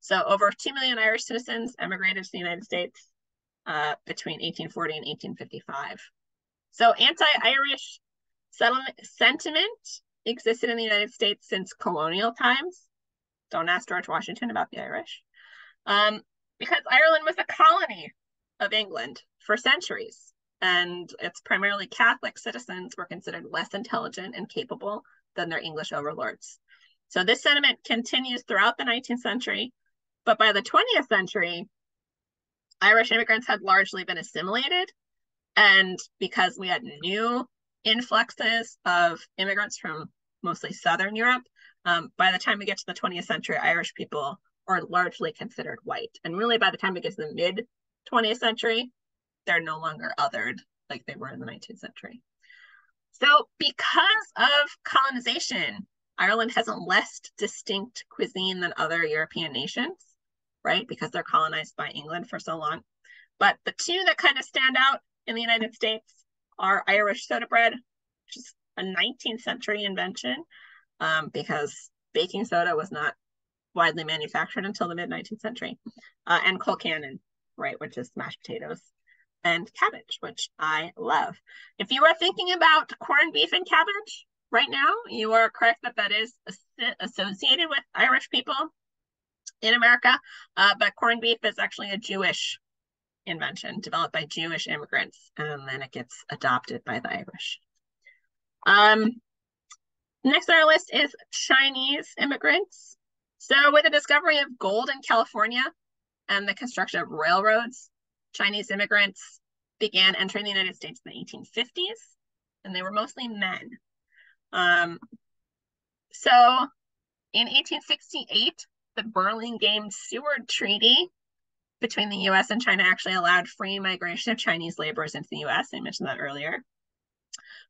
So over 2 million Irish citizens emigrated to the United States uh, between 1840 and 1855. So anti-Irish settlement sentiment existed in the United States since colonial times. Don't ask George Washington about the Irish. Um, because Ireland was a colony of England for centuries, and its primarily Catholic citizens were considered less intelligent and capable than their English overlords. So this sentiment continues throughout the 19th century, but by the 20th century, Irish immigrants had largely been assimilated. And because we had new influxes of immigrants from mostly Southern Europe, um, by the time we get to the 20th century, Irish people are largely considered white. And really, by the time we get to the mid 20th century, they're no longer othered like they were in the 19th century. So, because of colonization, Ireland has a less distinct cuisine than other European nations, right? Because they're colonized by England for so long. But the two that kind of stand out in the United States are Irish soda bread, which is a 19th century invention um, because baking soda was not widely manufactured until the mid 19th century, uh, and colcannon, right, which is mashed potatoes and cabbage, which I love. If you are thinking about corned beef and cabbage right now, you are correct that that is associated with Irish people in America, uh, but corned beef is actually a Jewish invention developed by Jewish immigrants, and then it gets adopted by the Irish. Um, next on our list is Chinese immigrants. So with the discovery of gold in California and the construction of railroads, Chinese immigrants began entering the United States in the 1850s, and they were mostly men. Um, so in 1868, the Burlingame Seward Treaty between the US and China actually allowed free migration of Chinese laborers into the US. I mentioned that earlier.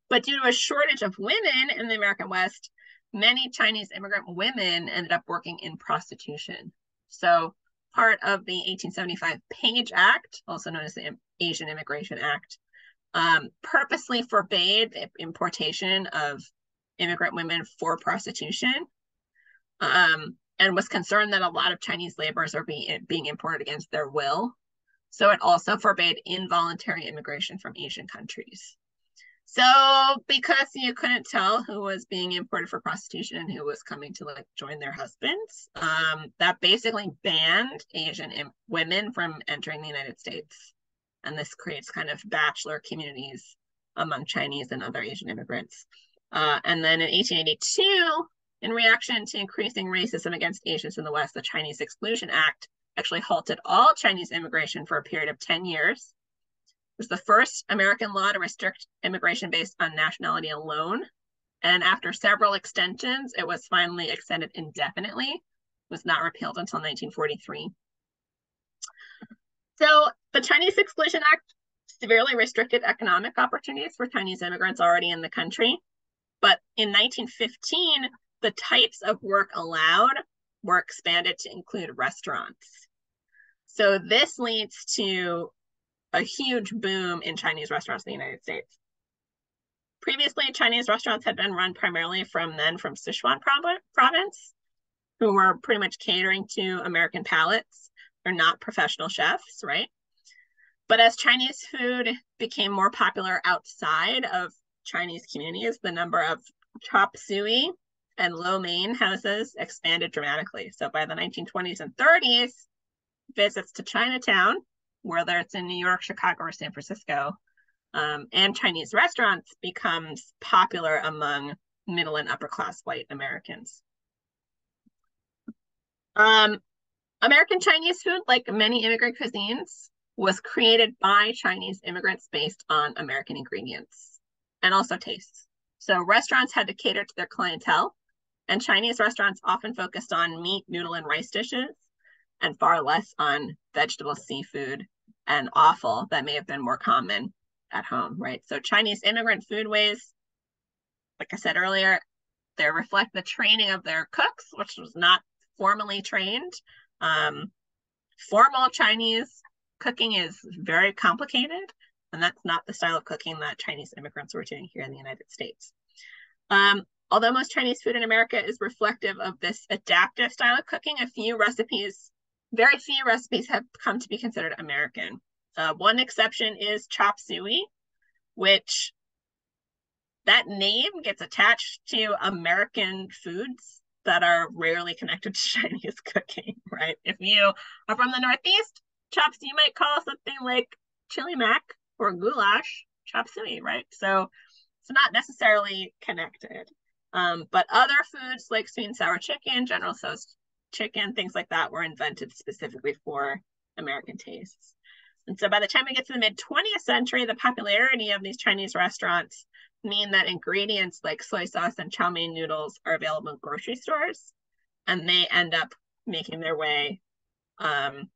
But due to a shortage of women in the American West, many Chinese immigrant women ended up working in prostitution. So part of the 1875 Page Act, also known as the Asian Immigration Act, um, purposely forbade the importation of immigrant women for prostitution um, and was concerned that a lot of Chinese laborers are being, being imported against their will. So it also forbade involuntary immigration from Asian countries. So because you couldn't tell who was being imported for prostitution and who was coming to like join their husbands, um, that basically banned Asian women from entering the United States. And this creates kind of bachelor communities among Chinese and other Asian immigrants. Uh, and then in 1882, in reaction to increasing racism against Asians in the West, the Chinese Exclusion Act actually halted all Chinese immigration for a period of 10 years It was the first American law to restrict immigration based on nationality alone. And after several extensions, it was finally extended indefinitely. It was not repealed until 1943. So the Chinese Exclusion Act severely restricted economic opportunities for Chinese immigrants already in the country. But in 1915, the types of work allowed were expanded to include restaurants. So this leads to a huge boom in Chinese restaurants in the United States. Previously, Chinese restaurants had been run primarily from then from Sichuan province, who were pretty much catering to American palates. They're not professional chefs, right? But as Chinese food became more popular outside of Chinese communities, the number of chop suey and lo mein houses expanded dramatically. So by the 1920s and 30s, visits to Chinatown whether it's in New York, Chicago, or San Francisco, um, and Chinese restaurants becomes popular among middle and upper class white Americans. Um, American Chinese food, like many immigrant cuisines, was created by Chinese immigrants based on American ingredients and also tastes. So restaurants had to cater to their clientele, and Chinese restaurants often focused on meat, noodle, and rice dishes and far less on vegetable, seafood, and offal that may have been more common at home, right? So Chinese immigrant foodways, like I said earlier, they reflect the training of their cooks, which was not formally trained. Um, formal Chinese cooking is very complicated, and that's not the style of cooking that Chinese immigrants were doing here in the United States. Um, although most Chinese food in America is reflective of this adaptive style of cooking, a few recipes very few recipes have come to be considered American. Uh, one exception is chop suey, which that name gets attached to American foods that are rarely connected to <laughs> Chinese cooking, right? If you are from the Northeast, chop suey might call something like chili mac or goulash chop suey, right? So it's not necessarily connected. Um, but other foods like sweet and sour chicken, General Tso's chicken, things like that were invented specifically for American tastes. And so by the time we get to the mid 20th century, the popularity of these Chinese restaurants mean that ingredients like soy sauce and chow mein noodles are available in grocery stores, and they end up making their way um,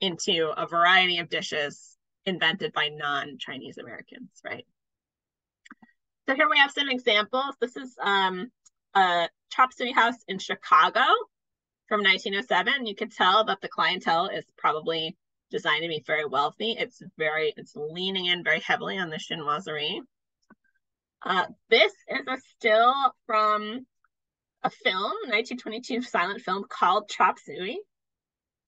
into a variety of dishes invented by non-Chinese Americans, right? So here we have some examples. This is um, a chop suey house in Chicago from 1907. You can tell that the clientele is probably designed to be very wealthy. It's very, it's leaning in very heavily on the chinoiserie. Uh, this is a still from a film, 1922 silent film called Chop Suey.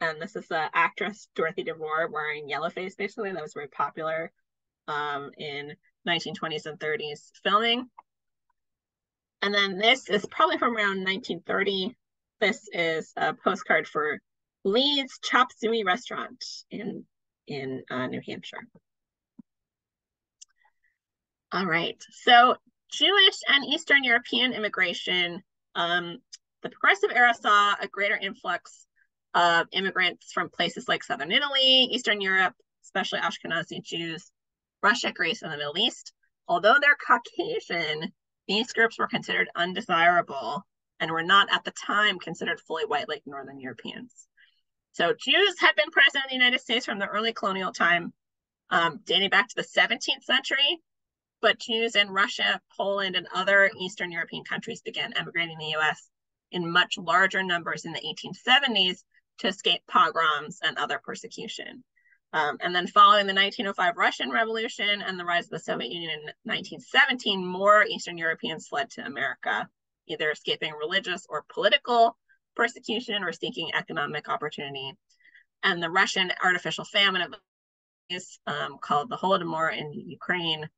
And this is the actress Dorothy DeVore wearing yellow face, basically. That was very popular um, in 1920s and 30s filming. And then this is probably from around 1930. This is a postcard for Lee's Chop Suey Restaurant in, in uh, New Hampshire. All right, so Jewish and Eastern European immigration, um, the Progressive era saw a greater influx of immigrants from places like Southern Italy, Eastern Europe, especially Ashkenazi Jews, Russia, Greece, and the Middle East. Although they're Caucasian, these groups were considered undesirable and were not at the time considered fully white like Northern Europeans. So Jews had been present in the United States from the early colonial time, um, dating back to the 17th century, but Jews in Russia, Poland, and other Eastern European countries began emigrating to the US in much larger numbers in the 1870s to escape pogroms and other persecution. Um, and then following the 1905 Russian Revolution and the rise of the Soviet Union in 1917, more Eastern Europeans fled to America, either escaping religious or political persecution or seeking economic opportunity. And the Russian artificial famine of um, called the Holodomor in Ukraine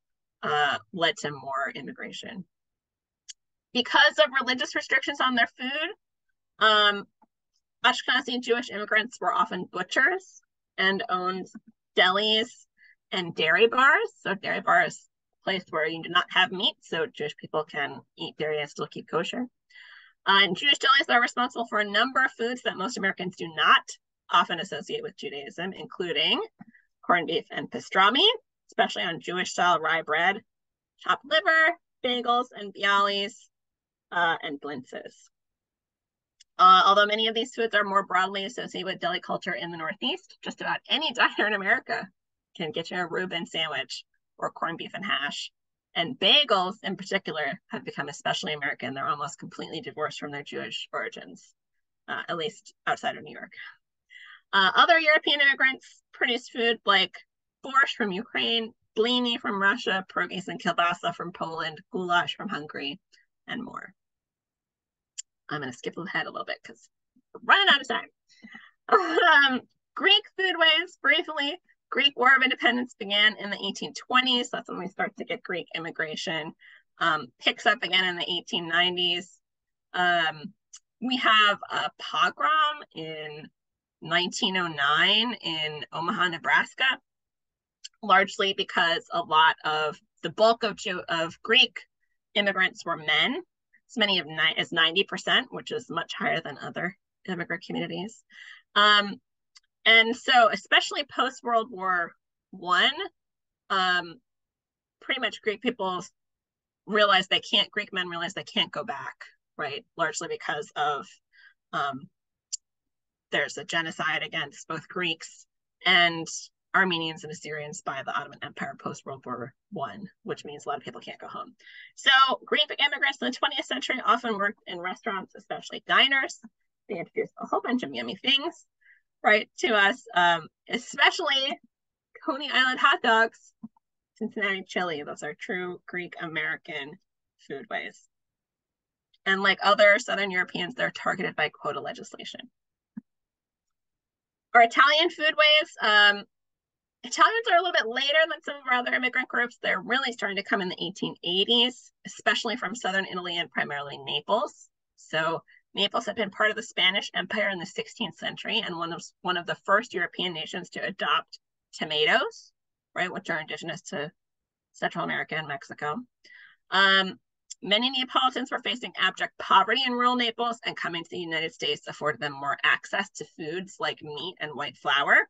uh, led to more immigration. Because of religious restrictions on their food, um, Ashkenazi Jewish immigrants were often butchers and owned delis and dairy bars. So dairy bar is a place where you do not have meat, so Jewish people can eat dairy and still keep kosher. Uh, and Jewish delis are responsible for a number of foods that most Americans do not often associate with Judaism, including corned beef and pastrami, especially on Jewish style rye bread, chopped liver, bagels and bialys, uh, and blintzes. Uh, although many of these foods are more broadly associated with deli culture in the Northeast, just about any <laughs> diner in America can get you a Reuben sandwich or corned beef and hash. And bagels, in particular, have become especially American. They're almost completely divorced from their Jewish origins, uh, at least outside of New York. Uh, other European immigrants produce food like borscht from Ukraine, blini from Russia, pierogies and kielbasa from Poland, goulash from Hungary, and more. I'm going to skip ahead a little bit because we're running out of time. <laughs> Um, Greek foodways, briefly, Greek War of Independence began in the 1820s. That's when we start to get Greek immigration. Um, picks up again in the 1890s. Um, we have a pogrom in 1909 in Omaha, Nebraska, largely because a lot of the bulk of, of Greek immigrants were men as many of ni- as 90%, which is much higher than other immigrant communities. Um, and so, especially post World War One, um, pretty much Greek people realize they can't. Greek men realize they can't go back, right? Largely because of um, there's a genocide against both Greeks and Armenians and Assyrians by the Ottoman Empire post World War One, which means a lot of people can't go home. So Greek immigrants in the 20th century often worked in restaurants, especially diners. They introduced a whole bunch of yummy things, right, to us, um, especially Coney Island hot dogs, Cincinnati chili. Those are true Greek American foodways. And like other Southern Europeans, they're targeted by quota legislation. Our Italian foodways, um, Italians are a little bit later than some of our other immigrant groups. They're really starting to come in the 1880s, especially from southern Italy and primarily Naples. So Naples had been part of the Spanish Empire in the 16th century and one of one of the first European nations to adopt tomatoes, right, which are indigenous to Central America and Mexico. Um, many Neapolitans were facing abject poverty in rural Naples, and coming to the United States afforded them more access to foods like meat and white flour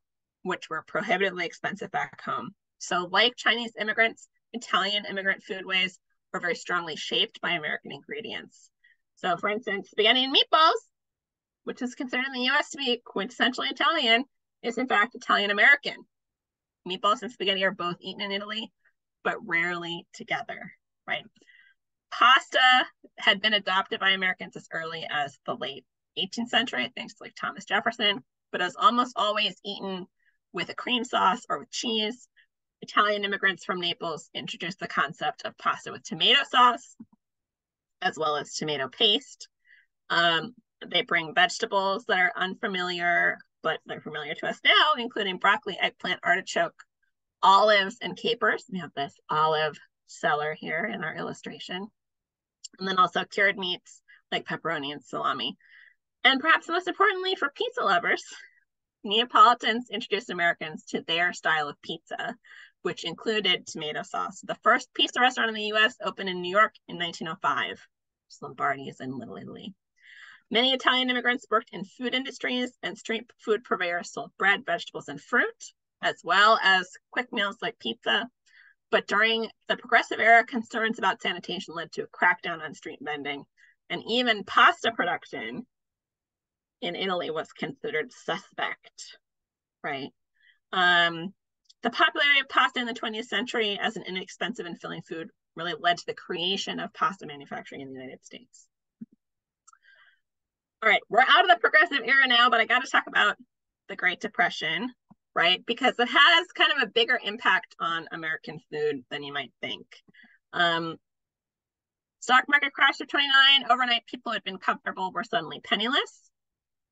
which were prohibitively expensive back home. So, like Chinese immigrants, Italian immigrant foodways were very strongly shaped by American ingredients. So, for instance, spaghetti and meatballs, which is considered in the US to be quintessentially Italian, is in fact Italian American. Meatballs and spaghetti are both eaten in Italy, but rarely together, right? Pasta had been adopted by Americans as early as the late 18th century, thanks to like Thomas Jefferson, but is almost always eaten with a cream sauce or with cheese. Italian immigrants from Naples introduced the concept of pasta with tomato sauce, as well as tomato paste. Um, they bring vegetables that are unfamiliar, but they're familiar to us now, including broccoli, eggplant, artichoke, olives, and capers. We have this olive cellar here in our illustration. And then also cured meats like pepperoni and salami. And perhaps most importantly for pizza lovers, Neapolitans introduced Americans to their style of pizza, which included tomato sauce. The first pizza restaurant in the US opened in New York in 1905. Lombardi's in Little Italy. Many Italian immigrants worked in food industries, and street food purveyors sold bread, vegetables, and fruit, as well as quick meals like pizza. But during the Progressive Era, concerns about sanitation led to a crackdown on street vending, and even pasta production in Italy was considered suspect, right? Um, the popularity of pasta in the 20th century as an inexpensive and filling food really led to the creation of pasta manufacturing in the United States. All right, we're out of the progressive era now, but I got to talk about the Great Depression, right? Because it has kind of a bigger impact on American food than you might think. Um, stock market crash of 29, overnight people who had been comfortable were suddenly penniless.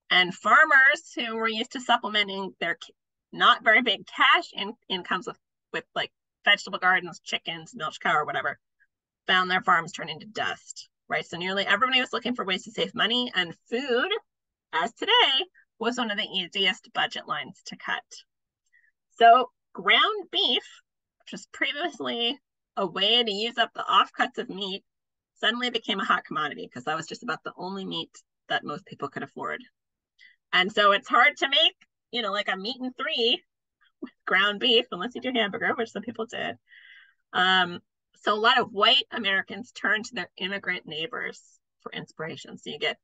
And farmers who were used to supplementing their not very big cash in, incomes with, with like vegetable gardens, chickens, milk cow, or whatever, found their farms turn into dust right? So nearly everybody was looking for ways to save money, and food, as today, was one of the easiest budget lines to cut. So ground beef, which was previously a way to use up the offcuts of meat, suddenly became a hot commodity because that was just about the only meat that most people could afford. And so it's hard to make, you know, like a meat and three with ground beef, unless you do hamburger, which some people did. Um, so a lot of white Americans turn to their immigrant neighbors for inspiration. So you get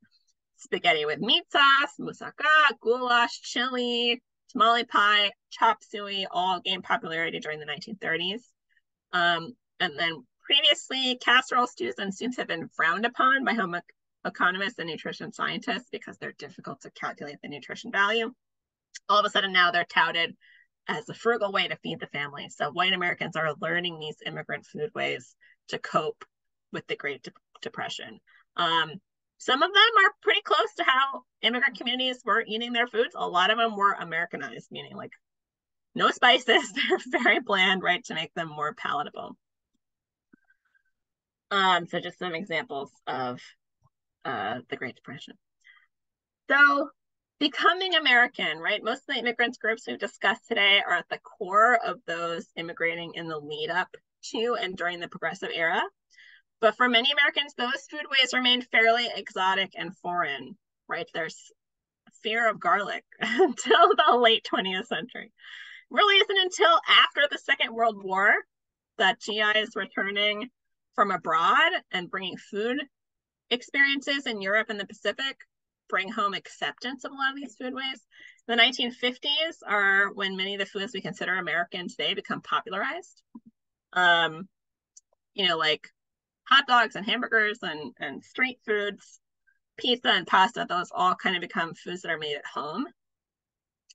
spaghetti with meat sauce, moussaka, goulash, chili, tamale pie, chop suey, all gained popularity during the 1930s. Um, and then previously, casserole stews and soups have been frowned upon by home economists and nutrition scientists because they're difficult to calculate the nutrition value. All of a sudden now they're touted as a frugal way to feed the family. So white Americans are learning these immigrant food ways to cope with the Great De- Depression. Um, some of them are pretty close to how immigrant communities were eating their foods. A lot of them were Americanized, meaning like no spices. <laughs> They're very bland, right, to make them more palatable. Um, so just some examples of uh, the Great Depression. So becoming American, right? Most of the immigrants groups we've discussed today are at the core of those immigrating in the lead up to and during the progressive era. But for many Americans, those foodways remain fairly exotic and foreign, right? There's fear of garlic <laughs> until the late 20th century. Really isn't until after the Second World War that GIs returning from abroad and bringing food experiences in Europe and the Pacific bring home acceptance of a lot of these foodways. The 1950s are when many of the foods we consider American today become popularized. Um, you know, like hot dogs and hamburgers and, and street foods, pizza and pasta, those all kind of become foods that are made at home.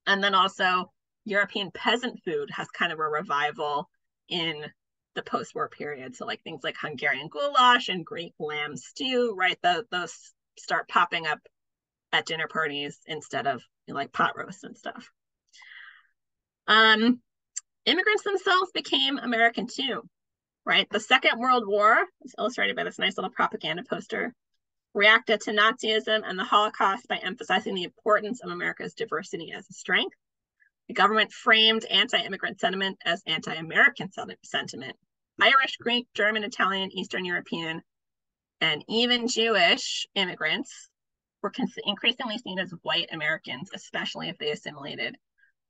And then also European peasant food has kind of a revival in the post-war period. So like things like Hungarian goulash and Greek lamb stew, right? The, those start popping up at dinner parties instead of you know, like pot roasts and stuff. Um, immigrants themselves became American too, right? The Second World War is illustrated by this nice little propaganda poster, reacted to Nazism and the Holocaust by emphasizing the importance of America's diversity as a strength. The government framed anti-immigrant sentiment as anti-American sentiment. Irish, Greek, German, Italian, Eastern European, and even Jewish immigrants were increasingly seen as white Americans, especially if they assimilated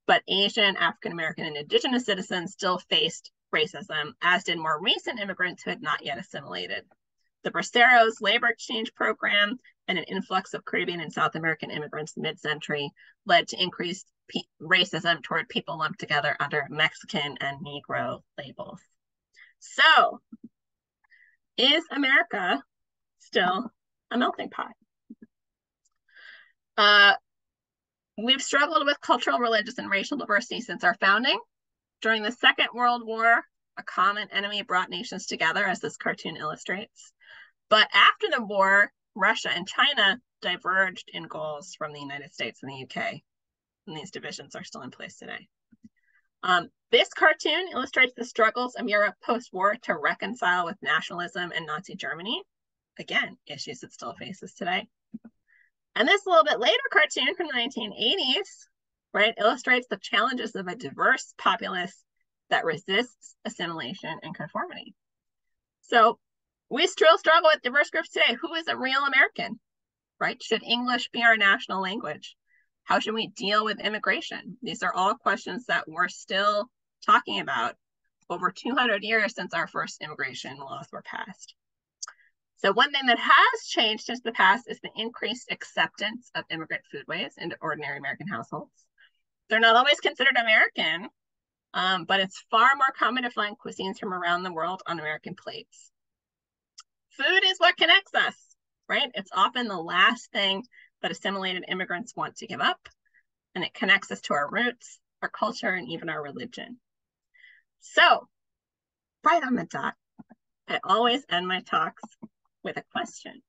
but Asian, African American, and Indigenous citizens still faced racism, as did more recent immigrants who had not yet assimilated. The Braceros labor exchange program and an influx of Caribbean and South American immigrants mid century led to increased racism toward people lumped together under Mexican and Negro labels. So, is America still a melting pot? Uh, we've struggled with cultural, religious, and racial diversity since our founding. During the Second World War, a common enemy brought nations together, as this cartoon illustrates. But after the war, Russia and China diverged in goals from the United States and the UK. And these divisions are still in place today. Um, this cartoon illustrates the struggles of Europe post war to reconcile with nationalism and Nazi Germany. Again, issues it still faces today. And this little bit later cartoon from the 1980s, right, illustrates the challenges of a diverse populace that resists assimilation and conformity. So we still struggle with diverse groups today. Who is a real American, right? Should English be our national language? How should we deal with immigration? These are all questions that we're still talking about over 200 years since our first immigration laws were passed. So one thing that has changed since the past is the increased acceptance of immigrant foodways into ordinary American households. They're not always considered American, um, but it's far more common to find cuisines from around the world on American plates. Food is what connects us, right? It's often the last thing that assimilated immigrants want to give up, and it connects us to our roots, our culture, and even our religion. So, right on the dot, I always end my talks with a question.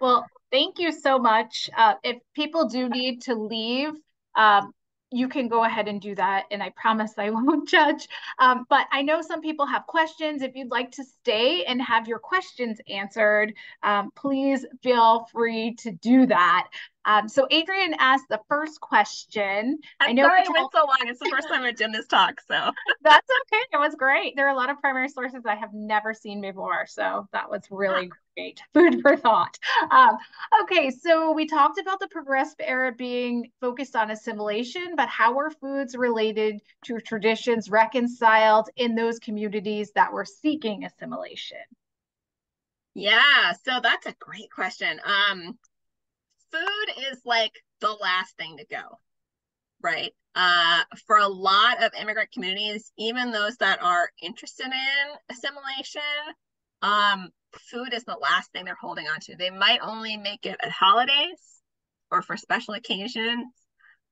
Well, thank you so much. Uh, if people do need to leave, um, you can go ahead and do that and i promise i <laughs> won't judge. Um, but i know some people have questions. If you'd like to stay and have your questions answered um, please feel free to do that um, so Adrian asked the first question. I'm I know sorry it went so long. It's the first time I've done this talk, so <laughs> that's okay. It was great. There are a lot of primary sources I have never seen before, so that was really great. <laughs> Food for thought. Um, okay, so we talked about the progressive era being focused on assimilation, but how are foods related to traditions reconciled in those communities that were seeking assimilation? Yeah, so that's a great question. Um, is like the last thing to go, right? Uh, for a lot of immigrant communities, even those that are interested in assimilation, um, food is the last thing they're holding on to. They might only make it at holidays or for special occasions.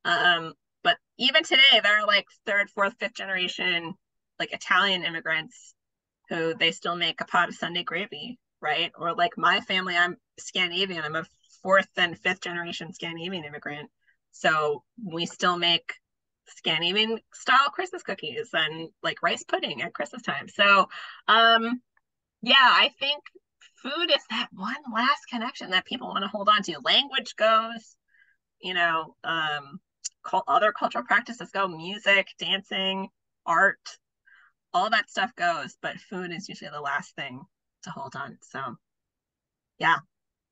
Um, but even today, there are like third, fourth, fifth generation, like Italian immigrants who they still make a pot of Sunday gravy, right? Or like my family, I'm Scandinavian. I'm a fourth and fifth generation Scandinavian immigrant. So we still make Scandinavian style Christmas cookies and like rice pudding at Christmas time. So um yeah, I think food is that one last connection that people want to hold on to. Language goes, you know, um other cultural practices go, music, dancing, art, all that stuff goes, but food is usually the last thing to hold on. So yeah,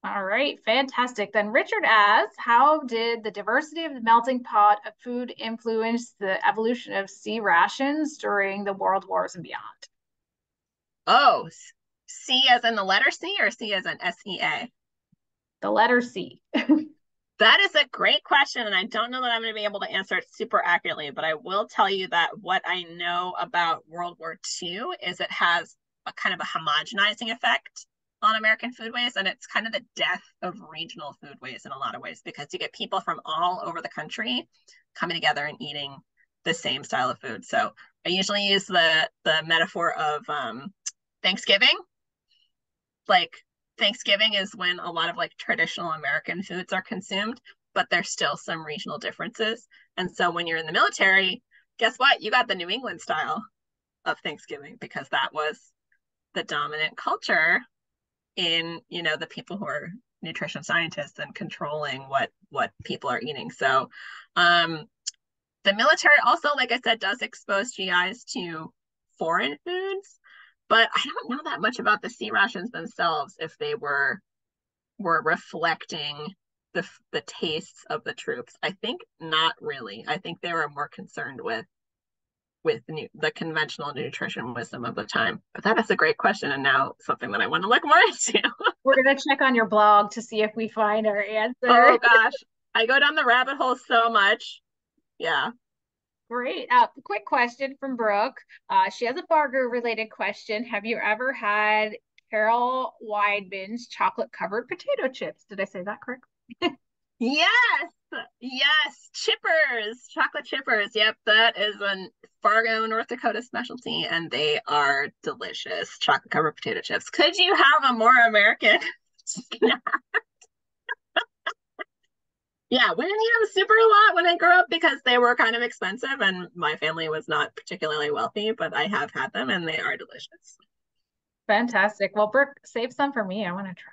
all right, fantastic. Then Richard asks, how did the diversity of the melting pot of food influence the evolution of C rations during the world wars and beyond? Oh, C as in the letter C or C as in S-E-A? The letter C. <laughs> that is a great question. And I don't know that I'm going to be able to answer it super accurately, but I will tell you that what I know about World War II is it has a kind of a homogenizing effect on American foodways, and it's kind of the death of regional foodways in a lot of ways because you get people from all over the country coming together and eating the same style of food. So I usually use the the metaphor of um, Thanksgiving. Like Thanksgiving is when a lot of like traditional American foods are consumed, but there's still some regional differences. And so when you're in the military, guess what? You got the New England style of Thanksgiving because that was the dominant culture in you know the people who are nutrition scientists and controlling what what people are eating so um the military also like i said does expose gis to foreign foods but i don't know that much about the C rations themselves if they were were reflecting the the tastes of the troops? I think not really. I think they were more concerned with with new, the conventional nutrition wisdom of the time. But that is a great question, and now something that I want to look more <laughs> into. We're gonna check on your blog to see if we find our answer. Oh <laughs> gosh, I go down the rabbit hole so much. Yeah. Great. Uh, quick question from Brooke. Uh, she has a burger related question. Have you ever had Carol Widman's chocolate covered potato chips? Did I say that correct? <laughs> yes. Yes. Chippers, chocolate chippers. Yep. That is a Fargo, North Dakota specialty, and they are delicious. Chocolate covered potato chips. Could you have a more American <laughs> snack? yeah, we didn't eat them super a lot when I grew up because they were kind of expensive and my family was not particularly wealthy, but I have had them and they are delicious. Fantastic. Well, Brooke, save some for me. I want to try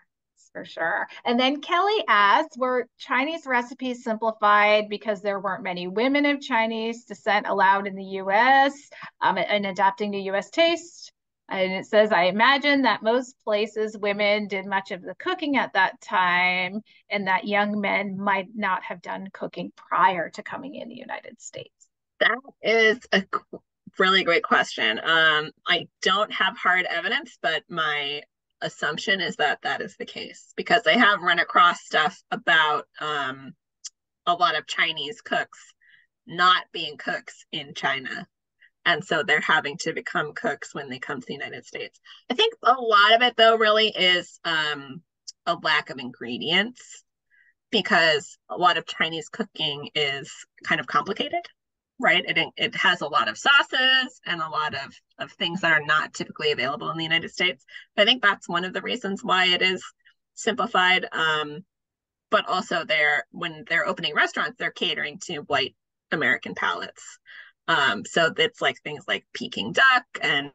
for sure. And then Kelly asks, were Chinese recipes simplified because there weren't many women of Chinese descent allowed in the U.S. Um, and adapting to U.S. taste? And it says, I imagine that most places women did much of the cooking at that time, and that young men might not have done cooking prior to coming in the United States. That is a really great question. Um, I don't have hard evidence, but my assumption is that that is the case because I have run across stuff about um, a lot of Chinese cooks not being cooks in China. And so they're having to become cooks when they come to the united states. I think a lot of it though really is um, a lack of ingredients because a lot of chinese cooking is kind of complicated right? It, it has a lot of sauces and a lot of, of things that are not typically available in the united states. But i think that's one of the reasons why it is simplified um, but also they're when they're opening restaurants they're catering to white american palates. Um, so it's like things like Peking duck and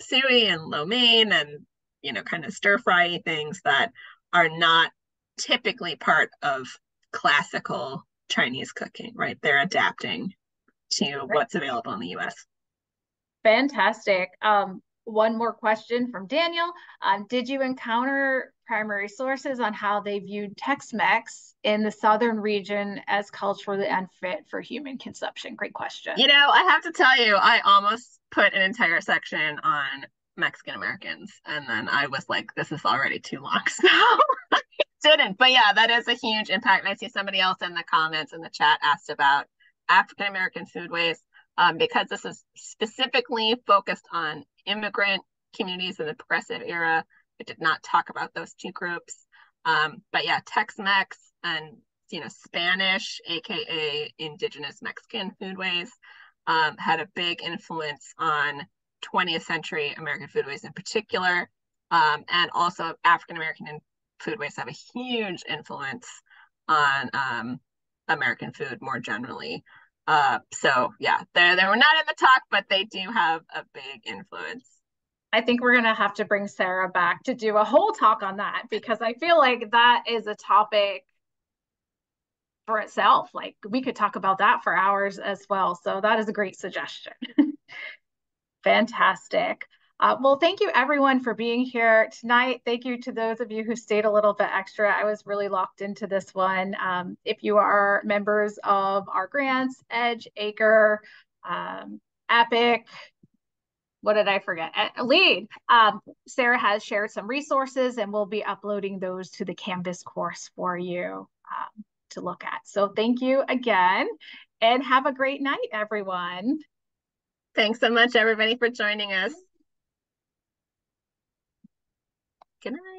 suey and lo mein and you know kind of stir fry things that are not typically part of classical Chinese cooking, right? They're adapting to what's available in the US. Fantastic. Um, one more question from Daniel. Um, did you encounter primary sources on how they viewed Tex-Mex in the southern region as culturally unfit for human consumption? Great question. You know, I have to tell you, I almost put an entire section on Mexican Americans, and then I was like, this is already too long, <laughs> so I didn't. But yeah, that is a huge impact. And I see somebody else in the comments in the chat asked about African American foodways. Um, because this is specifically focused on immigrant communities in the progressive era. It did not talk about those two groups. Um, but yeah, Tex-Mex and you know Spanish, aka Indigenous Mexican foodways, um, had a big influence on 20th century American foodways in particular, um, and also African American foodways have a huge influence on um, American food more generally. Uh, so yeah, they they were not in the talk, but they do have a big influence. I think we're gonna have to bring Sarah back to do a whole talk on that because I feel like that is a topic for itself. Like we could talk about that for hours as well. So that is a great suggestion. <laughs> Fantastic. Uh, well, thank you everyone for being here tonight. Thank you to those of you who stayed a little bit extra. I was really locked into this one. Um, if you are members of our grants, Edge, Acre, um, Epic, what did I forget? Lead. Um, Sarah has shared some resources and we'll be uploading those to the Canvas course for you um, to look at. So thank you again and have a great night, everyone. Thanks so much, everybody, for joining us. Good night.